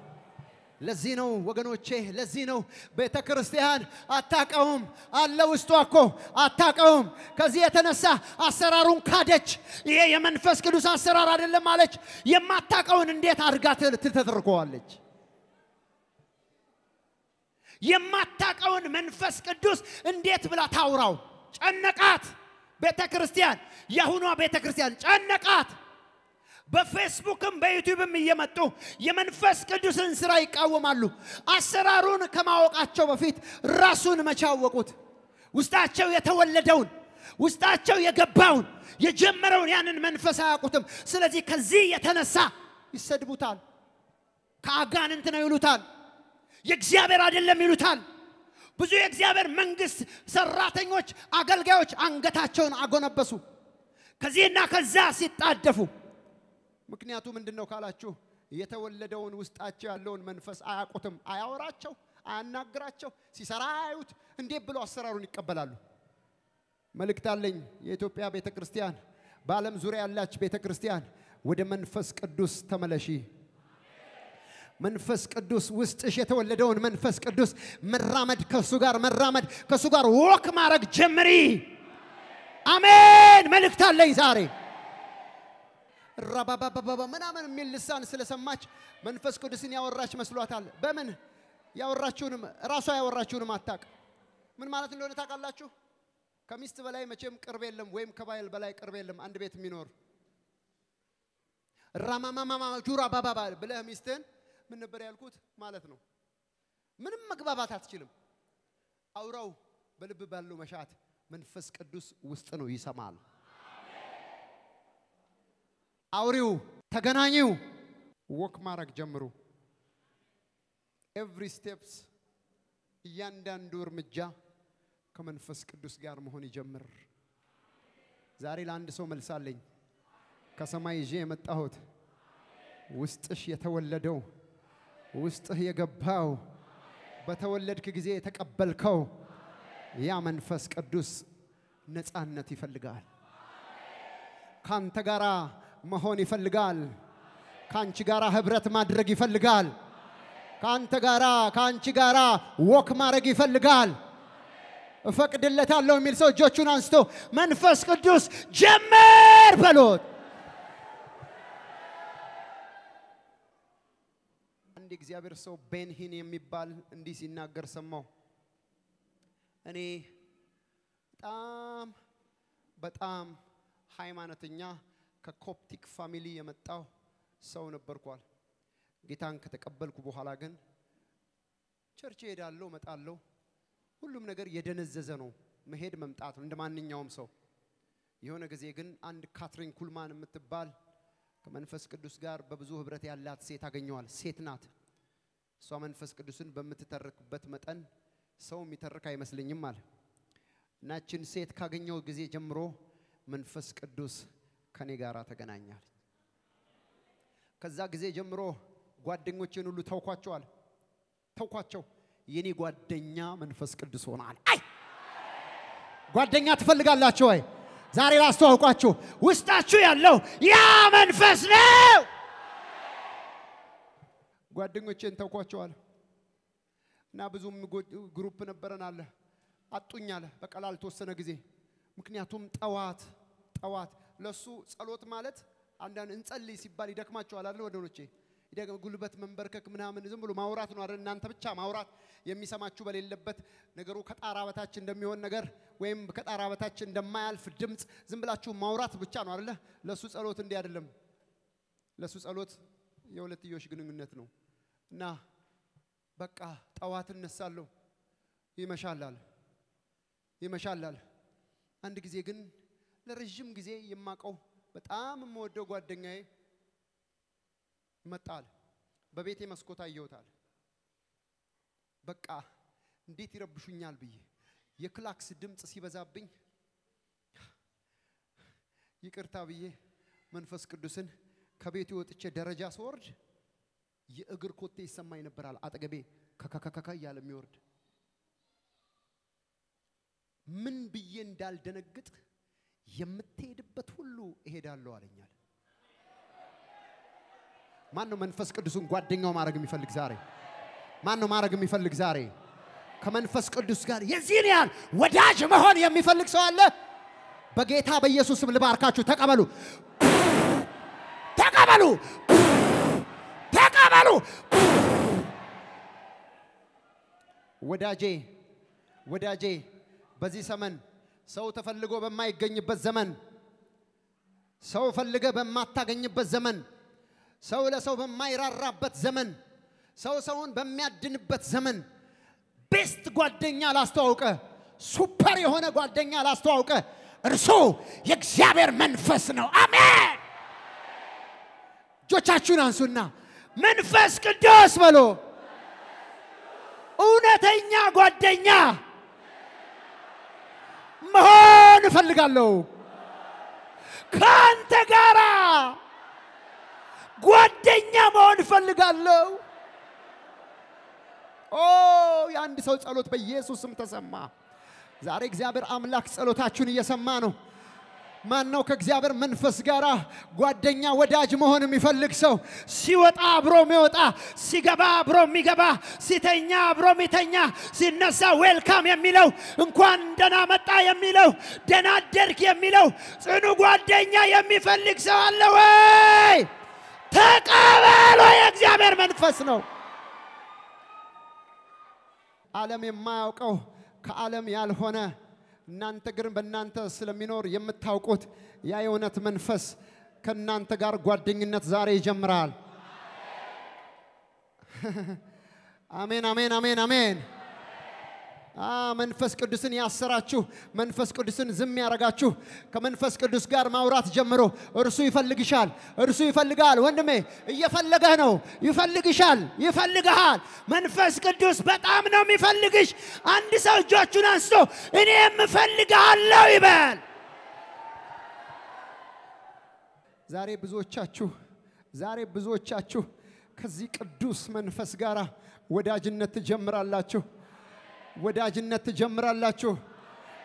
ለዚህ ነው ወገኖቼ፣ ለዚህ ነው ቤተ ክርስቲያን አታቀውም አለ ውስጧ እኮ አታቀውም። ከዚህ የተነሳ አሰራሩን ካደች። ይሄ የመንፈስ ቅዱስ አሰራር አይደለም አለች። የማታቀውን እንዴት አድርጋ ትተርከዋለች? የማታቀውን መንፈስ ቅዱስ እንዴት ብላ ታውራው? ጨነቃት። ቤተ ክርስቲያን የአሁኗ ቤተ ክርስቲያን ጨነቃት። በፌስቡክም በዩቲዩብም እየመጡ የመንፈስ ቅዱስን ስራ ይቃወማሉ። አሰራሩን ከማወቃቸው በፊት ራሱን መቻወቁት ውስጣቸው የተወለደውን ውስጣቸው የገባውን የጀመረውን ያንን መንፈስ አያውቁትም። ስለዚህ ከዚህ የተነሳ ይሰድቡታል። ከአጋንንት ነው ይሉታል። የእግዚአብሔር አይደለም ይሉታል። ብዙ የእግዚአብሔር መንግስት ሰራተኞች፣ አገልጋዮች አንገታቸውን አጎነበሱ ከዚህና ከዛ ሲጣደፉ ምክንያቱ ምንድን ነው ካላችሁ፣ የተወለደውን ውስጣቸው ያለውን መንፈስ አያውቁትም። አያወራቸው፣ አያናግራቸው፣ ሲሰራ አያዩት። እንዴት ብሎ አሰራሩን ይቀበላሉ? መልእክት አለኝ። የኢትዮጵያ ቤተ ክርስቲያን፣ በዓለም ዙሪያ ያላች ቤተ ክርስቲያን ወደ መንፈስ ቅዱስ ተመለሺ። መንፈስ ቅዱስ ውስጥሽ የተወለደውን መንፈስ ቅዱስ መራመድ ከሱ ጋር መራመድ ከሱ ጋር ወክ ማድረግ ጀምሪ። አሜን። መልእክት አለኝ ዛሬ ራባባባባ ምናምን የሚል ልሳን ስለሰማች መንፈስ ቅዱስን ያወራች መስሏታል። በምን ያወራችሁንም ራሷ ያወራችሁንም አታቅ። ምን ማለት እንደሆነ ታውቃላችሁ? ከሚስት በላይ መቼም ቅርብ የለም፣ ወይም ከባል በላይ ቅርብ የለም። አንድ ቤት የሚኖር ራማማማማ ጁራ ባባባ ብለህ ሚስትህን ምን ነበር ያልኩት ማለት ነው። ምንም መግባባት አትችልም። አውራው በልብ ባለው መሻት መንፈስ ቅዱስ ውስጥ ነው፣ ይሰማል። አውሪው፣ ተገናኙ፣ walk ማድረግ ጀምሩ። every steps እያንዳንዱ እርምጃ ከመንፈስ ቅዱስ ጋር መሆን ይጀምር። ዛሬ ለአንድ ሰው መልሳለኝ ከሰማይ ይዤ የመጣሁት ውስጥሽ የተወለደው ውስጥህ የገባው በተወለድክ ጊዜ የተቀበልከው ያ መንፈስ ቅዱስ ነፃነት ይፈልጋል። ካንተ ጋራ መሆን ይፈልጋል። ከአንቺ ጋራ ህብረት ማድረግ ይፈልጋል። ከአንተ ጋራ ከአንቺ ጋራ ወክ ማድረግ ይፈልጋል። እፈቅድለታለሁ የሚል ሰው እጆቹን አንስቶ መንፈስ ቅዱስ ጀመር በሎት። አንድ የእግዚአብሔር ሰው ቤንሂን የሚባል እንዲህ ሲናገር ሰማው። እኔ በጣም በጣም ሃይማኖተኛ ከ Coptic family የመጣው ሰው ነበርኩ አለ። ጌታን ከተቀበልኩ በኋላ ግን church እሄዳለሁ፣ እመጣለሁ። ሁሉም ነገር የደነዘዘ ነው፣ መሄድ መምጣት ነው እንደ ማንኛውም ሰው። የሆነ ጊዜ ግን አንድ ካትሪን ኩልማን የምትባል ከመንፈስ ቅዱስ ጋር በብዙ ህብረት ያላት ሴት አገኘሁ አለ። ሴት ናት። እሷ መንፈስ ቅዱስን በምትተርክበት መጠን ሰው የሚተርክ አይመስለኝም አለ። እናችን ሴት ካገኘው ጊዜ ጀምሮ መንፈስ ቅዱስ ከኔ ጋር ተገናኛል። ከዛ ጊዜ ጀምሮ ጓደኞቼን ሁሉ ተውኳቸዋል። ተውኳቸው። የኔ ጓደኛ መንፈስ ቅዱስ ሆናል። አይ ጓደኛ ትፈልጋላችሁ ወይ? ዛሬ ላስተዋውቋችሁ። ውስጣችሁ ያለው ያ መንፈስ ነው። ጓደኞቼን ተውኳቸዋል እና ብዙም ግሩፕ ነበረን አለ አጡኝ አለ በቃ ጊዜ። ምክንያቱም ጠዋት ጠዋት ለሱ ጸሎት ማለት አንዳንድ እንጸልይ ሲባል ይደክማቸዋል አይደል? ይደክም ጉልበት መንበርከክ ምናምን ዝም ብሎ ማውራት ነው አይደል? እናንተ ብቻ ማውራት የሚሰማችሁ በሌለበት ነገሩ ከጣራ በታች እንደሚሆን ነገር ወይም ከጣራ በታች እንደማያልፍ ድምፅ ዝም ብላችሁ ማውራት ብቻ ነው አይደለ? ለሱ ጸሎት እንዲህ አይደለም። ለሱ ጸሎት የሁለትዮሽ ግንኙነት ነው እና በቃ ጠዋት እነሳለሁ፣ ይመሻላል ይመሻላል። አንድ ጊዜ ግን ለረዥም ጊዜ የማቀው በጣም የምወደው ጓደኛዬ መጣል። በቤቴ መስኮት አየሁታል። በቃ እንዴት ይረብሹኛል ብዬ የክላክስ ድምፅ ሲበዛብኝ ይቅርታ ብዬ መንፈስ ቅዱስን ከቤቱ ወጥቼ ደረጃ ስወርድ የእግር ኮቴ ይሰማኝ ነበር አለ። አጠገቤ ከከከከከ እያለ የሚወርድ ምን ብዬ እንዳልደነግጥ የምትሄድበት ሁሉ እሄዳለሁ አለኝ አለ። ማን ነው መንፈስ ቅዱስን ጓደኛው ማድረግ የሚፈልግ ዛሬ? ማን ነው ማድረግ የሚፈልግ ዛሬ? ከመንፈስ ቅዱስ ጋር የዚህን ያህል ወዳጅ መሆን የሚፈልግ ሰው አለ? በጌታ በኢየሱስም ልባርካችሁ። ተቀበሉ፣ ተቀበሉ፣ ተቀበሉ። ወዳጄ ወዳጄ በዚህ ዘመን ሰው ተፈልጎ በማይገኝበት ዘመን ሰው ፈልገ በማታገኝበት ዘመን ሰው ለሰው በማይራራበት ዘመን ሰው ሰውን በሚያድንበት ዘመን best ጓደኛ ላስተዋውቅ super የሆነ ጓደኛ ላስተዋውቅ እርሱ የእግዚአብሔር መንፈስ ነው። አሜን። እጆቻችሁን አንሱና መንፈስ ቅዱስ በሉ እውነተኛ ጓደኛ መሆን እፈልጋለሁ። ከአንተ ጋራ ጓደኛ መሆን እፈልጋለሁ። ኦ የአንድ ሰው ጸሎት በኢየሱስም ተሰማ። ዛሬ እግዚአብሔር አምላክ ጸሎታችሁን እየሰማ ነው። ማን ነው ከእግዚአብሔር መንፈስ ጋር ጓደኛ ወዳጅ መሆን የሚፈልግ ሰው? ሲወጣ አብሮ የሚወጣ፣ ሲገባ አብሮ የሚገባ፣ ሲተኛ አብሮ የሚተኛ፣ ሲነሳ ዌልካም የሚለው፣ እንኳን ደህና መጣ የሚለው፣ ደህና አደርክ የሚለው ጽኑ ጓደኛ የሚፈልግ ሰው አለ ወይ? ተቀበሎ የእግዚአብሔር መንፈስ ነው። ዓለም የማያውቀው ከዓለም ያልሆነ እናንተ ግን በእናንተ ስለሚኖር የምታውቁት ያ የእውነት መንፈስ ከእናንተ ጋር ጓደኝነት ዛሬ ይጀምራል። አሜን፣ አሜን፣ አሜን፣ አሜን። መንፈስ ቅዱስን ያሰራችሁ መንፈስ ቅዱስን ዝም ያረጋችሁ ከመንፈስ ቅዱስ ጋር ማውራት ጀምሮ እርሱ ይፈልግሻል፣ እርሱ ይፈልጋል። ወንድሜ እየፈለገህ ነው። ይፈልግሻል፣ ይፈልግሃል። መንፈስ ቅዱስ በጣም ነው የሚፈልግሽ። አንድ ሰው እጆቹን አንስቶ እኔም እፈልግሃለሁ ይበል። ዛሬ ብዙዎቻችሁ ዛሬ ብዙዎቻችሁ ከዚህ ቅዱስ መንፈስ ጋር ወዳጅነት ትጀምራላችሁ። ወዳጅነት ትጀምራላችሁ።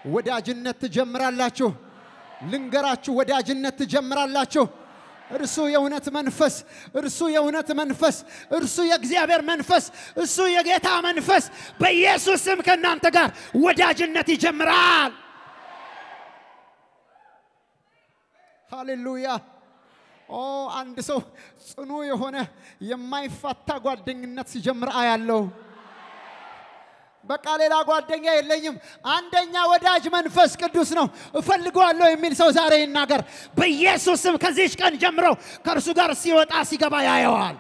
ወዳጅነት ትጀምራላችሁ። ልንገራችሁ፣ ወዳጅነት ትጀምራላችሁ። እርሱ የእውነት መንፈስ፣ እርሱ የእውነት መንፈስ፣ እርሱ የእግዚአብሔር መንፈስ፣ እሱ የጌታ መንፈስ በኢየሱስ ስም ከእናንተ ጋር ወዳጅነት ይጀምራል። ሃሌሉያ! ኦ አንድ ሰው ጽኑ የሆነ የማይፋታ ጓደኝነት ሲጀምር አያለው። በቃ ሌላ ጓደኛ የለኝም፣ አንደኛ ወዳጅ መንፈስ ቅዱስ ነው፣ እፈልገዋለሁ የሚል ሰው ዛሬ ይናገር። በኢየሱስ ስም ከዚች ቀን ጀምሮ ከእርሱ ጋር ሲወጣ ሲገባ ያየዋል።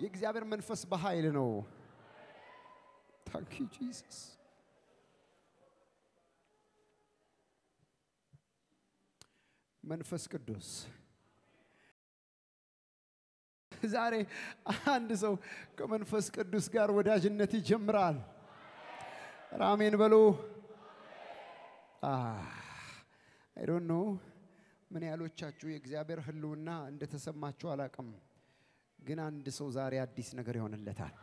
የእግዚአብሔር መንፈስ በኃይል ነው። Thank you Jesus። መንፈስ ቅዱስ ዛሬ አንድ ሰው ከመንፈስ ቅዱስ ጋር ወዳጅነት ይጀምራል። አሜን በሉ። I don't know ምን ያህሎቻችሁ የእግዚአብሔር ሕልውና እንደተሰማችሁ አላቅም፣ ግን አንድ ሰው ዛሬ አዲስ ነገር ይሆንለታል።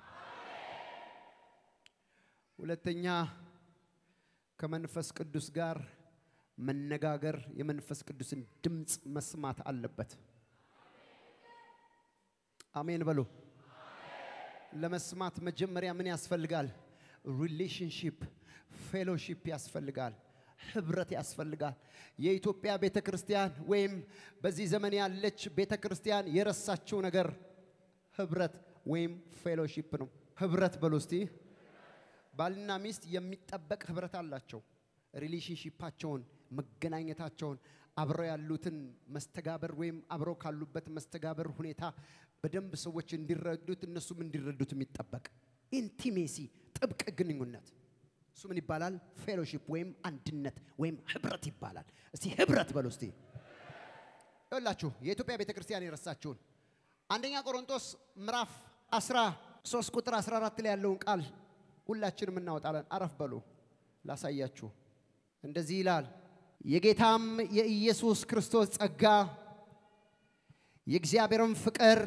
ሁለተኛ ከመንፈስ ቅዱስ ጋር መነጋገር የመንፈስ ቅዱስን ድምፅ መስማት አለበት። አሜን በሉ። ለመስማት መጀመሪያ ምን ያስፈልጋል? Relationship fellowship ያስፈልጋል። ህብረት ያስፈልጋል። የኢትዮጵያ ቤተ ክርስቲያን ወይም በዚህ ዘመን ያለች ቤተ ክርስቲያን የረሳችው ነገር ህብረት ወይም fellowship ነው። ህብረት በሉ እስቲ። ባልና ሚስት የሚጠበቅ ህብረት አላቸው። Relationship ኣቸውን መገናኘታቸውን አብረው ያሉትን መስተጋብር ወይም አብረው ካሉበት መስተጋብር ሁኔታ በደንብ ሰዎች እንዲረዱት እነሱም እንዲረዱት የሚጠበቅ intimacy ጥብቅ ግንኙነት እሱ ምን ይባላል? Fellowship ወይም አንድነት ወይም ህብረት ይባላል። እስቲ ህብረት በሉ እስቲ። ይኸውላችሁ የኢትዮጵያ ቤተ ክርስቲያን የረሳችውን አንደኛ ቆሮንቶስ ምዕራፍ 13 ቁጥር 14 ላይ ያለውን ቃል ሁላችንም እናወጣለን። አረፍ በሉ ላሳያችሁ። እንደዚህ ይላል የጌታም የኢየሱስ ክርስቶስ ጸጋ የእግዚአብሔርም ፍቅር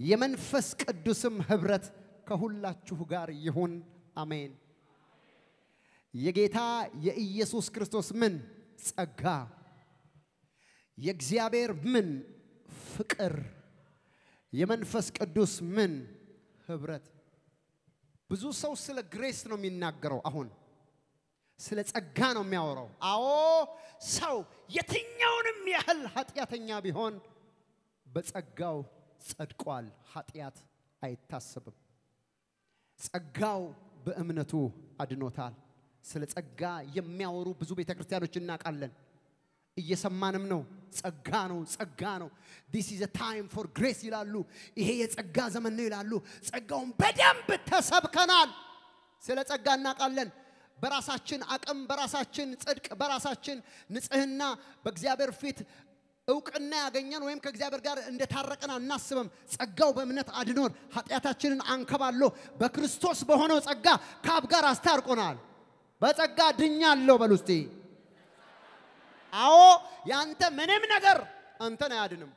የመንፈስ ቅዱስም ህብረት ከሁላችሁ ጋር ይሁን፣ አሜን። የጌታ የኢየሱስ ክርስቶስ ምን? ጸጋ። የእግዚአብሔር ምን? ፍቅር። የመንፈስ ቅዱስ ምን? ህብረት። ብዙ ሰው ስለ ግሬስ ነው የሚናገረው አሁን ስለ ጸጋ ነው የሚያወራው። አዎ ሰው የትኛውንም ያህል ኃጢአተኛ ቢሆን በጸጋው ጸድቋል፣ ኃጢአት አይታሰብም። ጸጋው በእምነቱ አድኖታል። ስለ ጸጋ የሚያወሩ ብዙ ቤተ ክርስቲያኖች እናውቃለን። እየሰማንም ነው። ጸጋ ነው፣ ጸጋ ነው። This is time for grace ይላሉ። ይሄ የጸጋ ዘመን ነው ይላሉ። ጸጋውን በደንብ ተሰብከናል። ስለ ጸጋ እናውቃለን። በራሳችን አቅም፣ በራሳችን ጽድቅ፣ በራሳችን ንጽህና በእግዚአብሔር ፊት እውቅና ያገኘን ወይም ከእግዚአብሔር ጋር እንደታረቀን አናስብም። ጸጋው በእምነት አድኖን ኃጢአታችንን አንከባሎ በክርስቶስ በሆነው ጸጋ ከአብ ጋር አስታርቆናል። በጸጋ ድኛለሁ በሉ እስቲ። አዎ ያንተ ምንም ነገር አንተን አያድንም።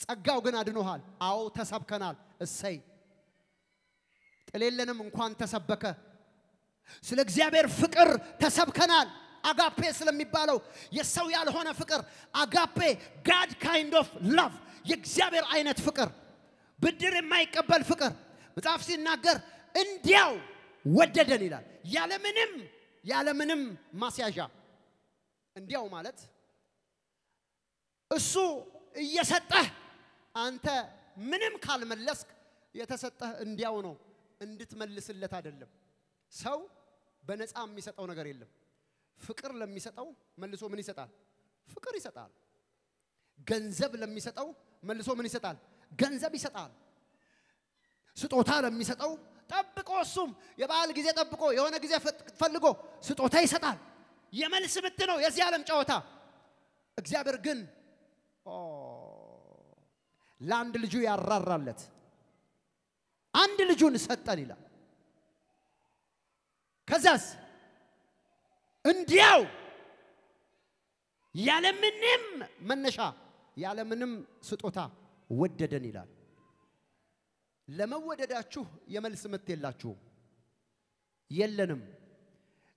ጸጋው ግን አድኖሃል። አዎ ተሰብከናል። እሰይ የለንም እንኳን ተሰበከ። ስለ እግዚአብሔር ፍቅር ተሰብከናል። አጋፔ ስለሚባለው የሰው ያልሆነ ፍቅር agape God kind of love የእግዚአብሔር አይነት ፍቅር ብድር የማይቀበል ፍቅር መጽሐፍ ሲናገር እንዲያው ወደደን ይላል። ያለምንም ያለምንም ማስያዣ እንዲያው ማለት እሱ እየሰጠህ አንተ ምንም ካልመለስክ የተሰጠህ እንዲያው ነው፣ እንድትመልስለት አይደለም። ሰው በነፃ የሚሰጠው ነገር የለም። ፍቅር ለሚሰጠው መልሶ ምን ይሰጣል? ፍቅር ይሰጣል። ገንዘብ ለሚሰጠው መልሶ ምን ይሰጣል? ገንዘብ ይሰጣል። ስጦታ ለሚሰጠው ጠብቆ እሱም የበዓል ጊዜ ጠብቆ የሆነ ጊዜ ፈልጎ ስጦታ ይሰጣል። የመልስ ምት ነው የዚህ ዓለም ጨዋታ። እግዚአብሔር ግን ለአንድ ልጁ ያራራለት አንድ ልጁን ሰጠን ይላል። ከዛስ እንዲያው ያለምንም መነሻ ያለምንም ስጦታ ወደደን ይላል። ለመወደዳችሁ የመልስ ምት የላችሁም፣ የለንም።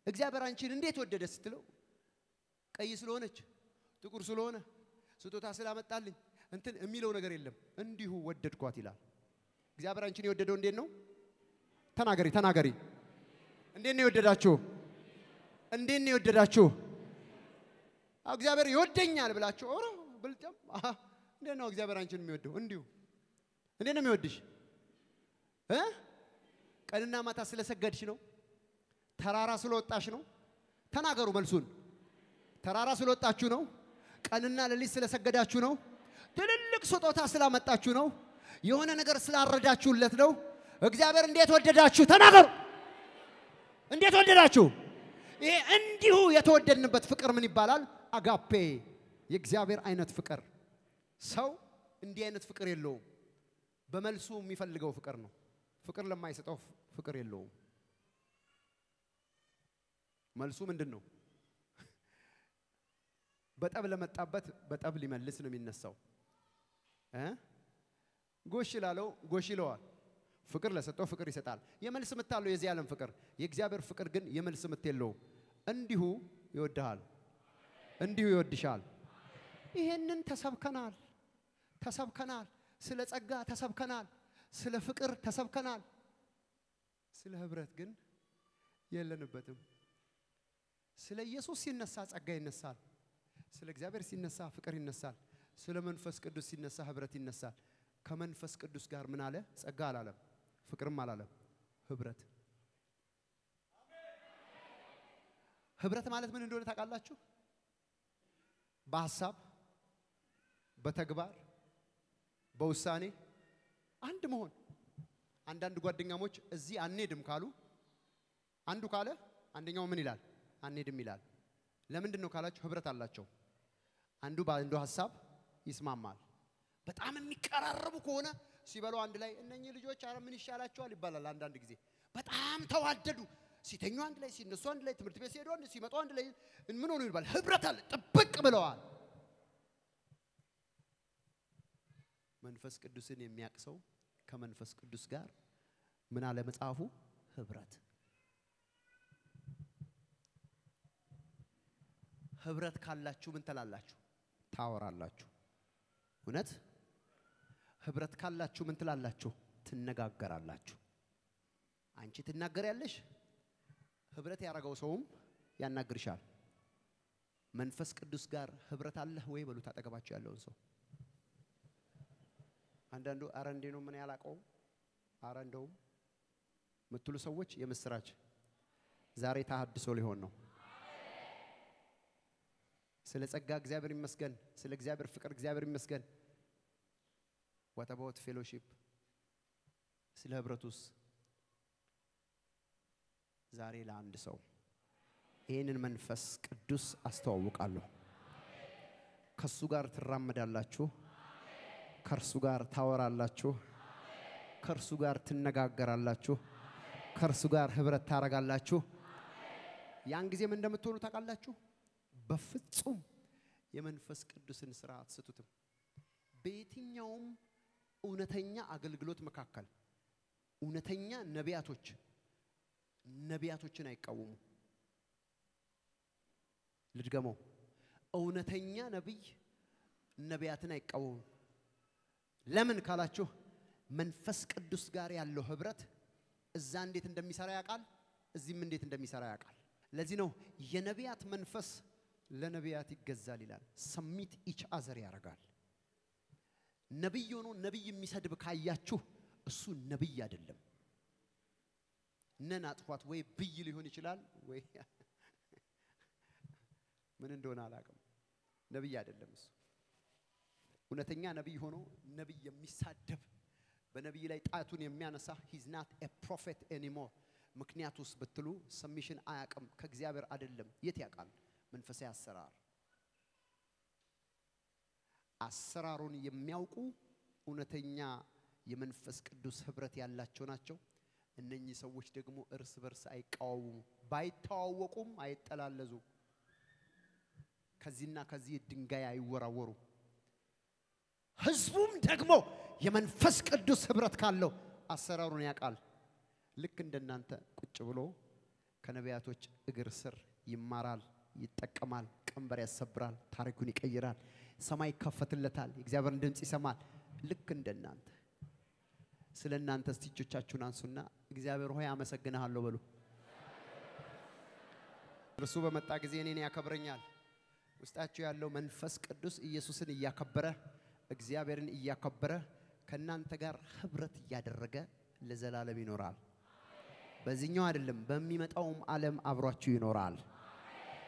እግዚአብሔር አንቺን እንዴት ወደደ ስትለው ቀይ ስለሆነች ጥቁር ስለሆነ ስጦታ ስላመጣልኝ እንትን የሚለው ነገር የለም። እንዲሁ ወደድኳት ይላል። እግዚአብሔር አንቺን የወደደው እንዴት ነው? ተናገሪ ተናገሪ። እንዴት ነው የወደዳችሁ? እንዴት ነው የወደዳችሁ? እግዚአብሔር ይወደኛል ብላችሁ ኦሮ ብልጥም እንዴት ነው እግዚአብሔር አንቺን የሚወደው? እንዲሁ እንዴት ነው የሚወድሽ እ ቀንና ማታ ስለሰገድሽ ነው? ተራራ ስለወጣሽ ነው? ተናገሩ መልሱን። ተራራ ስለወጣችሁ ነው? ቀንና ሌሊት ስለሰገዳችሁ ነው? ትልልቅ ስጦታ ስላመጣችሁ ነው? የሆነ ነገር ስላረዳችሁለት ነው? እግዚአብሔር እንዴት ወደዳችሁ? ተናገሩ። እንዴት ወደዳችሁ? ይሄ እንዲሁ የተወደድንበት ፍቅር ምን ይባላል? አጋፔ፣ የእግዚአብሔር አይነት ፍቅር። ሰው እንዲህ አይነት ፍቅር የለውም። በመልሱ የሚፈልገው ፍቅር ነው። ፍቅር ለማይሰጠው ፍቅር የለውም። መልሱ ምንድን ነው? በጠብ ለመጣበት በጠብ ሊመልስ ነው የሚነሳው። ጎሽ ላለው ጎሽ ይለዋል። ፍቅር ለሰጠው ፍቅር ይሰጣል። የመልስ ምት አለው የዚህ ዓለም ፍቅር። የእግዚአብሔር ፍቅር ግን የመልስ ምት የለውም። እንዲሁ ይወድሃል፣ እንዲሁ ይወድሻል። ይሄንን ተሰብከናል ተሰብከናል። ስለ ጸጋ ተሰብከናል። ስለ ፍቅር ተሰብከናል። ስለ ህብረት ግን የለንበትም። ስለ ኢየሱስ ሲነሳ ጸጋ ይነሳል። ስለ እግዚአብሔር ሲነሳ ፍቅር ይነሳል። ስለ መንፈስ ቅዱስ ሲነሳ ህብረት ይነሳል። ከመንፈስ ቅዱስ ጋር ምን አለ? ጸጋ አላለም፣ ፍቅርም አላለም፣ ህብረት። ህብረት ማለት ምን እንደሆነ ታውቃላችሁ? በሀሳብ በተግባር በውሳኔ አንድ መሆን። አንዳንድ ጓደኛሞች እዚህ አንሄድም ካሉ አንዱ ካለ አንደኛው ምን ይላል? አንሄድም ይላል። ለምንድን ነው ካላችሁ ህብረት አላቸው። አንዱ በአንዱ ሀሳብ ይስማማል። በጣም የሚቀራረቡ ከሆነ ሲበሉ አንድ ላይ እነኚህ ልጆች አረ ምን ይሻላቸዋል ይባላል። አንዳንድ ጊዜ በጣም ተዋደዱ። ሲተኙ አንድ ላይ፣ ሲነሱ አንድ ላይ፣ ትምህርት ቤት ሲሄዱ አንድ፣ ሲመጡ አንድ ላይ ምን ሆኑ ይባል። ህብረት አለ፣ ጥብቅ ብለዋል። መንፈስ ቅዱስን የሚያውቅ ሰው ከመንፈስ ቅዱስ ጋር ምን አለ መጽሐፉ? ህብረት ህብረት ካላችሁ ምን ትላላችሁ? ታወራላችሁ። እውነት ህብረት ካላችሁ ምን ትላላችሁ? ትነጋገራላችሁ። አንቺ ትናገሪያለሽ፣ ህብረት ያደረገው ሰውም ያናግርሻል። መንፈስ ቅዱስ ጋር ህብረት አለህ ወይ በሉት አጠገባችሁ ያለውን ሰው። አንዳንዱ አረ እንዴ ነው ምን ያላቀውም አረ እንደውም የምትሉ ሰዎች የምስራች ዛሬ ተሐድሶ ሊሆን ነው። ስለ ጸጋ እግዚአብሔር ይመስገን። ስለ እግዚአብሔር ፍቅር እግዚአብሔር ይመስገን። What about fellowship ስለ ህብረቱስ? ዛሬ ለአንድ ሰው ይህንን መንፈስ ቅዱስ አስተዋውቃለሁ። ከሱ ጋር ትራመዳላችሁ፣ ከእርሱ ጋር ታወራላችሁ፣ ከእርሱ ጋር ትነጋገራላችሁ፣ ከእርሱ ጋር ህብረት ታረጋላችሁ። ያን ጊዜ ምን እንደምትሆኑ ታውቃላችሁ። በፍጹም የመንፈስ ቅዱስን ስራ አትስቱትም። በየትኛውም እውነተኛ አገልግሎት መካከል እውነተኛ ነቢያቶች ነቢያቶችን አይቃወሙ። ልድገመው፣ እውነተኛ ነቢይ ነቢያትን አይቃወሙ። ለምን ካላችሁ መንፈስ ቅዱስ ጋር ያለው ህብረት እዛ እንዴት እንደሚሰራ ያውቃል፣ እዚህም እንዴት እንደሚሰራ ያውቃል። ለዚህ ነው የነቢያት መንፈስ ለነቢያት ይገዛል ይላል። Submit each other ያደርጋል። ነቢይ ሆኖ ነቢይ የሚሰድብ ካያችሁ እሱ ነቢይ አይደለም። ነን አጥፏት ወይ ብይ ሊሆን ይችላል ወይ ምን እንደሆነ አላውቅም። ነቢይ አይደለም እሱ። እውነተኛ ነቢይ ሆኖ ነቢይ የሚሳደብ በነቢይ ላይ ጣቱን የሚያነሳ He's not a prophet anymore። ምክንያቱስ ብትሉ ሰሚሽን አያውቅም፣ ከእግዚአብሔር አይደለም። የት ያውቃል? መንፈሳዊ አሰራር አሰራሩን የሚያውቁ እውነተኛ የመንፈስ ቅዱስ ህብረት ያላቸው ናቸው። እነኚህ ሰዎች ደግሞ እርስ በርስ አይቃወሙም፣ ባይተዋወቁም አይጠላለዙም፣ ከዚህና ከዚህ ድንጋይ አይወራወሩ። ህዝቡም ደግሞ የመንፈስ ቅዱስ ህብረት ካለው አሰራሩን ያውቃል። ልክ እንደናንተ ቁጭ ብሎ ከነቢያቶች እግር ስር ይማራል፣ ይጠቀማል፣ ቀንበር ያሰብራል፣ ታሪኩን ይቀይራል፣ ሰማይ ይከፈትለታል፣ የእግዚአብሔርን ድምፅ ይሰማል። ልክ እንደናንተ ስለ እናንተ እስቲ እጆቻችሁን አንሱና እግዚአብሔር ሆይ አመሰግንሃለሁ በሉ። እርሱ በመጣ ጊዜ እኔን ያከብረኛል። ውስጣችሁ ያለው መንፈስ ቅዱስ ኢየሱስን እያከበረ እግዚአብሔርን እያከበረ ከእናንተ ጋር ህብረት እያደረገ ለዘላለም ይኖራል። በዚህኛው አይደለም፣ በሚመጣውም ዓለም አብሯችሁ ይኖራል።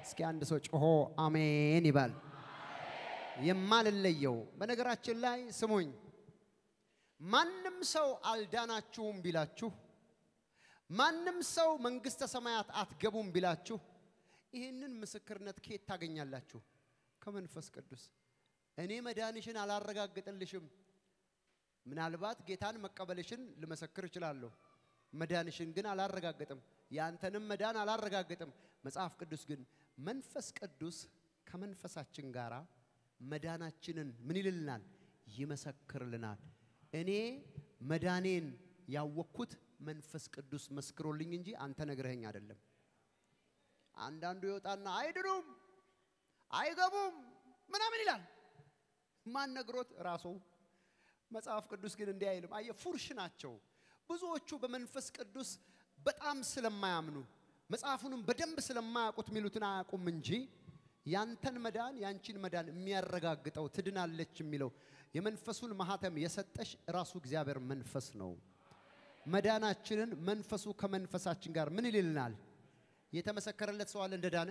እስኪ አንድ ሰው ጮሆ አሜን ይባል። የማልለየው በነገራችን ላይ ስሙኝ፣ ማንም ሰው አልዳናችሁም ቢላችሁ፣ ማንም ሰው መንግሥተ ሰማያት አትገቡም ቢላችሁ፣ ይህንን ምስክርነት ከየት ታገኛላችሁ? ከመንፈስ ቅዱስ። እኔ መዳንሽን አላረጋግጥልሽም። ምናልባት ጌታን መቀበልሽን ልመሰክር እችላለሁ። መዳንሽን ግን አላረጋግጥም። ያንተንም መዳን አላረጋግጥም። መጽሐፍ ቅዱስ ግን መንፈስ ቅዱስ ከመንፈሳችን ጋር መዳናችንን ምን ይልልናል? ይመሰክርልናል። እኔ መዳኔን ያወቅኩት መንፈስ ቅዱስ መስክሮልኝ እንጂ አንተ ነግረኸኝ አይደለም። አንዳንዱ ይወጣና አይድኑም፣ አይገቡም ምናምን ይላል። ማን ነግሮት? ራሱ መጽሐፍ ቅዱስ ግን እንዲህ አይልም። አየ ፉርሽ ናቸው። ብዙዎቹ በመንፈስ ቅዱስ በጣም ስለማያምኑ መጽሐፉንም በደንብ ስለማያውቁት የሚሉትን አያውቁም እንጂ ያንተን መዳን ያንቺን መዳን የሚያረጋግጠው ትድናለች የሚለው የመንፈሱን ማህተም የሰጠሽ ራሱ እግዚአብሔር መንፈስ ነው። መዳናችንን መንፈሱ ከመንፈሳችን ጋር ምን ይልልናል? የተመሰከረለት ሰው አለ እንደዳነ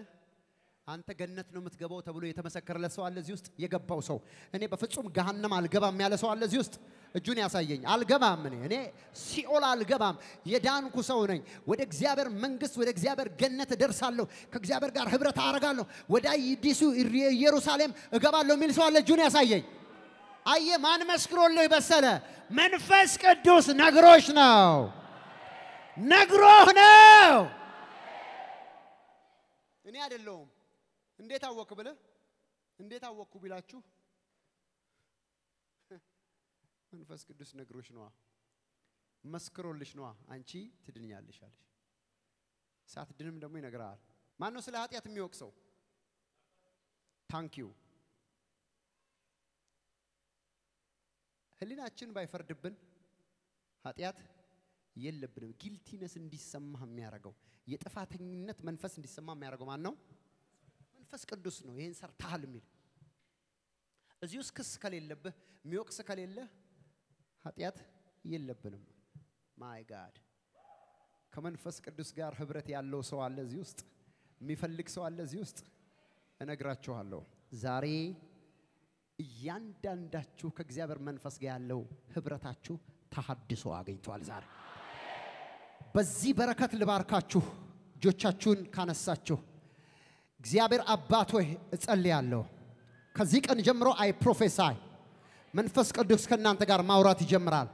አንተ ገነት ነው የምትገባው ተብሎ የተመሰከረለት ሰው አለ እዚህ ውስጥ የገባው ሰው እኔ በፍጹም ገሃነም አልገባም ያለ ሰው አለ እዚህ ውስጥ እጁን ያሳየኝ። አልገባም እኔ። እኔ ሲኦል አልገባም። የዳንኩ ሰው ነኝ። ወደ እግዚአብሔር መንግስት ወደ እግዚአብሔር ገነት እደርሳለሁ። ከእግዚአብሔር ጋር ህብረት አረጋለሁ ወደ አዲሱ ኢየሩሳሌም እገባለሁ የሚል ሰው አለ። እጁን ያሳየኝ። አየ ማን መስክሮልህ በሰለ? መንፈስ ቅዱስ ነግሮች ነው። ነግሮህ ነው። እኔ አይደለሁም። እንዴት አወክ ብለህ? እንዴት አወቅኩ ቢላችሁ መንፈስ ቅዱስ ነግሮሽ ነዋ። መስክሮልሽ ነዋ። አንቺ ትድንያለሽ አለሽ። ሳትድንም ደግሞ ይነግርሃል። ማን ነው ስለ ኃጢአት የሚወቅሰው? Thank you ህሊናችን ባይፈርድብን ኃጢአት የለብንም። Guiltiness እንዲሰማህ የሚያደርገው የጥፋተኝነት መንፈስ እንዲሰማ የሚያደርገው ማን ነው መንፈስ ቅዱስ ነው። ይህን ሰርተሃል የሚል እዚህ ውስጥ ክስ ከሌለብህ የሚወቅስ ከሌለህ ኃጢአት የለብንም። My God ከመንፈስ ቅዱስ ጋር ህብረት ያለው ሰው አለ እዚህ ውስጥ? የሚፈልግ ሰው አለ እዚህ ውስጥ? እነግራችኋለሁ። ዛሬ እያንዳንዳችሁ ከእግዚአብሔር መንፈስ ጋር ያለው ህብረታችሁ ተሐድሶ አግኝቷል ዛሬ። በዚህ በረከት ልባርካችሁ እጆቻችሁን ካነሳችሁ። እግዚአብሔር አባት ሆይ እጸልያለሁ። ከዚህ ቀን ጀምሮ I prophesy መንፈስ ቅዱስ ከእናንተ ጋር ማውራት ይጀምራል።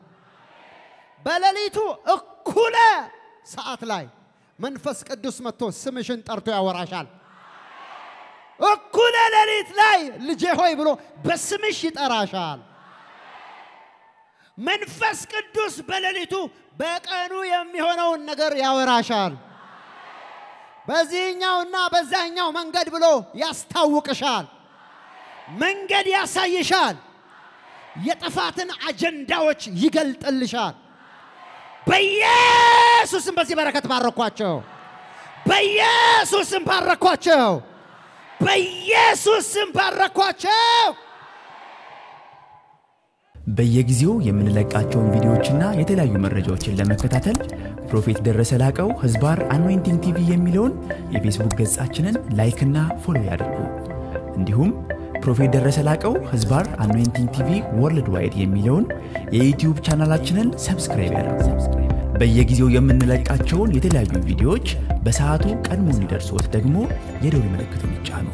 በሌሊቱ እኩለ ሰዓት ላይ መንፈስ ቅዱስ መጥቶ ስምሽን ጠርቶ ያወራሻል። እኩለ ሌሊት ላይ ልጄ ሆይ ብሎ በስምሽ ይጠራሻል። መንፈስ ቅዱስ በሌሊቱ በቀኑ የሚሆነውን ነገር ያወራሻል። በዚህኛውና በዛኛው መንገድ ብሎ ያስታውቅሻል። መንገድ ያሳይሻል የጥፋትን አጀንዳዎች ይገልጥልሻል። በኢየሱስም በዚህ በረከት ባረኳቸው። በኢየሱስም ባረኳቸው። በኢየሱስም ባረኳቸው። በየጊዜው የምንለቃቸውን ቪዲዮዎችና የተለያዩ መረጃዎችን ለመከታተል prophet ደረሰ ላቀው ህዝባር anointing TV የሚለውን የፌስቡክ ገጻችንን like ና follow ያድርጉ። እንዲሁም prophet ደረሰ ላቀው ህዝባር anointing TV worldwide የሚለውን የዩትዩብ ቻናላችንን subscribe ያድርጉ። በየጊዜው የምንለቃቸውን የተለያዩ ቪዲዮዎች በሰዓቱ ቀድሞ እንዲደርሶት ደግሞ የደውል ምልክቱን ይጫኑ።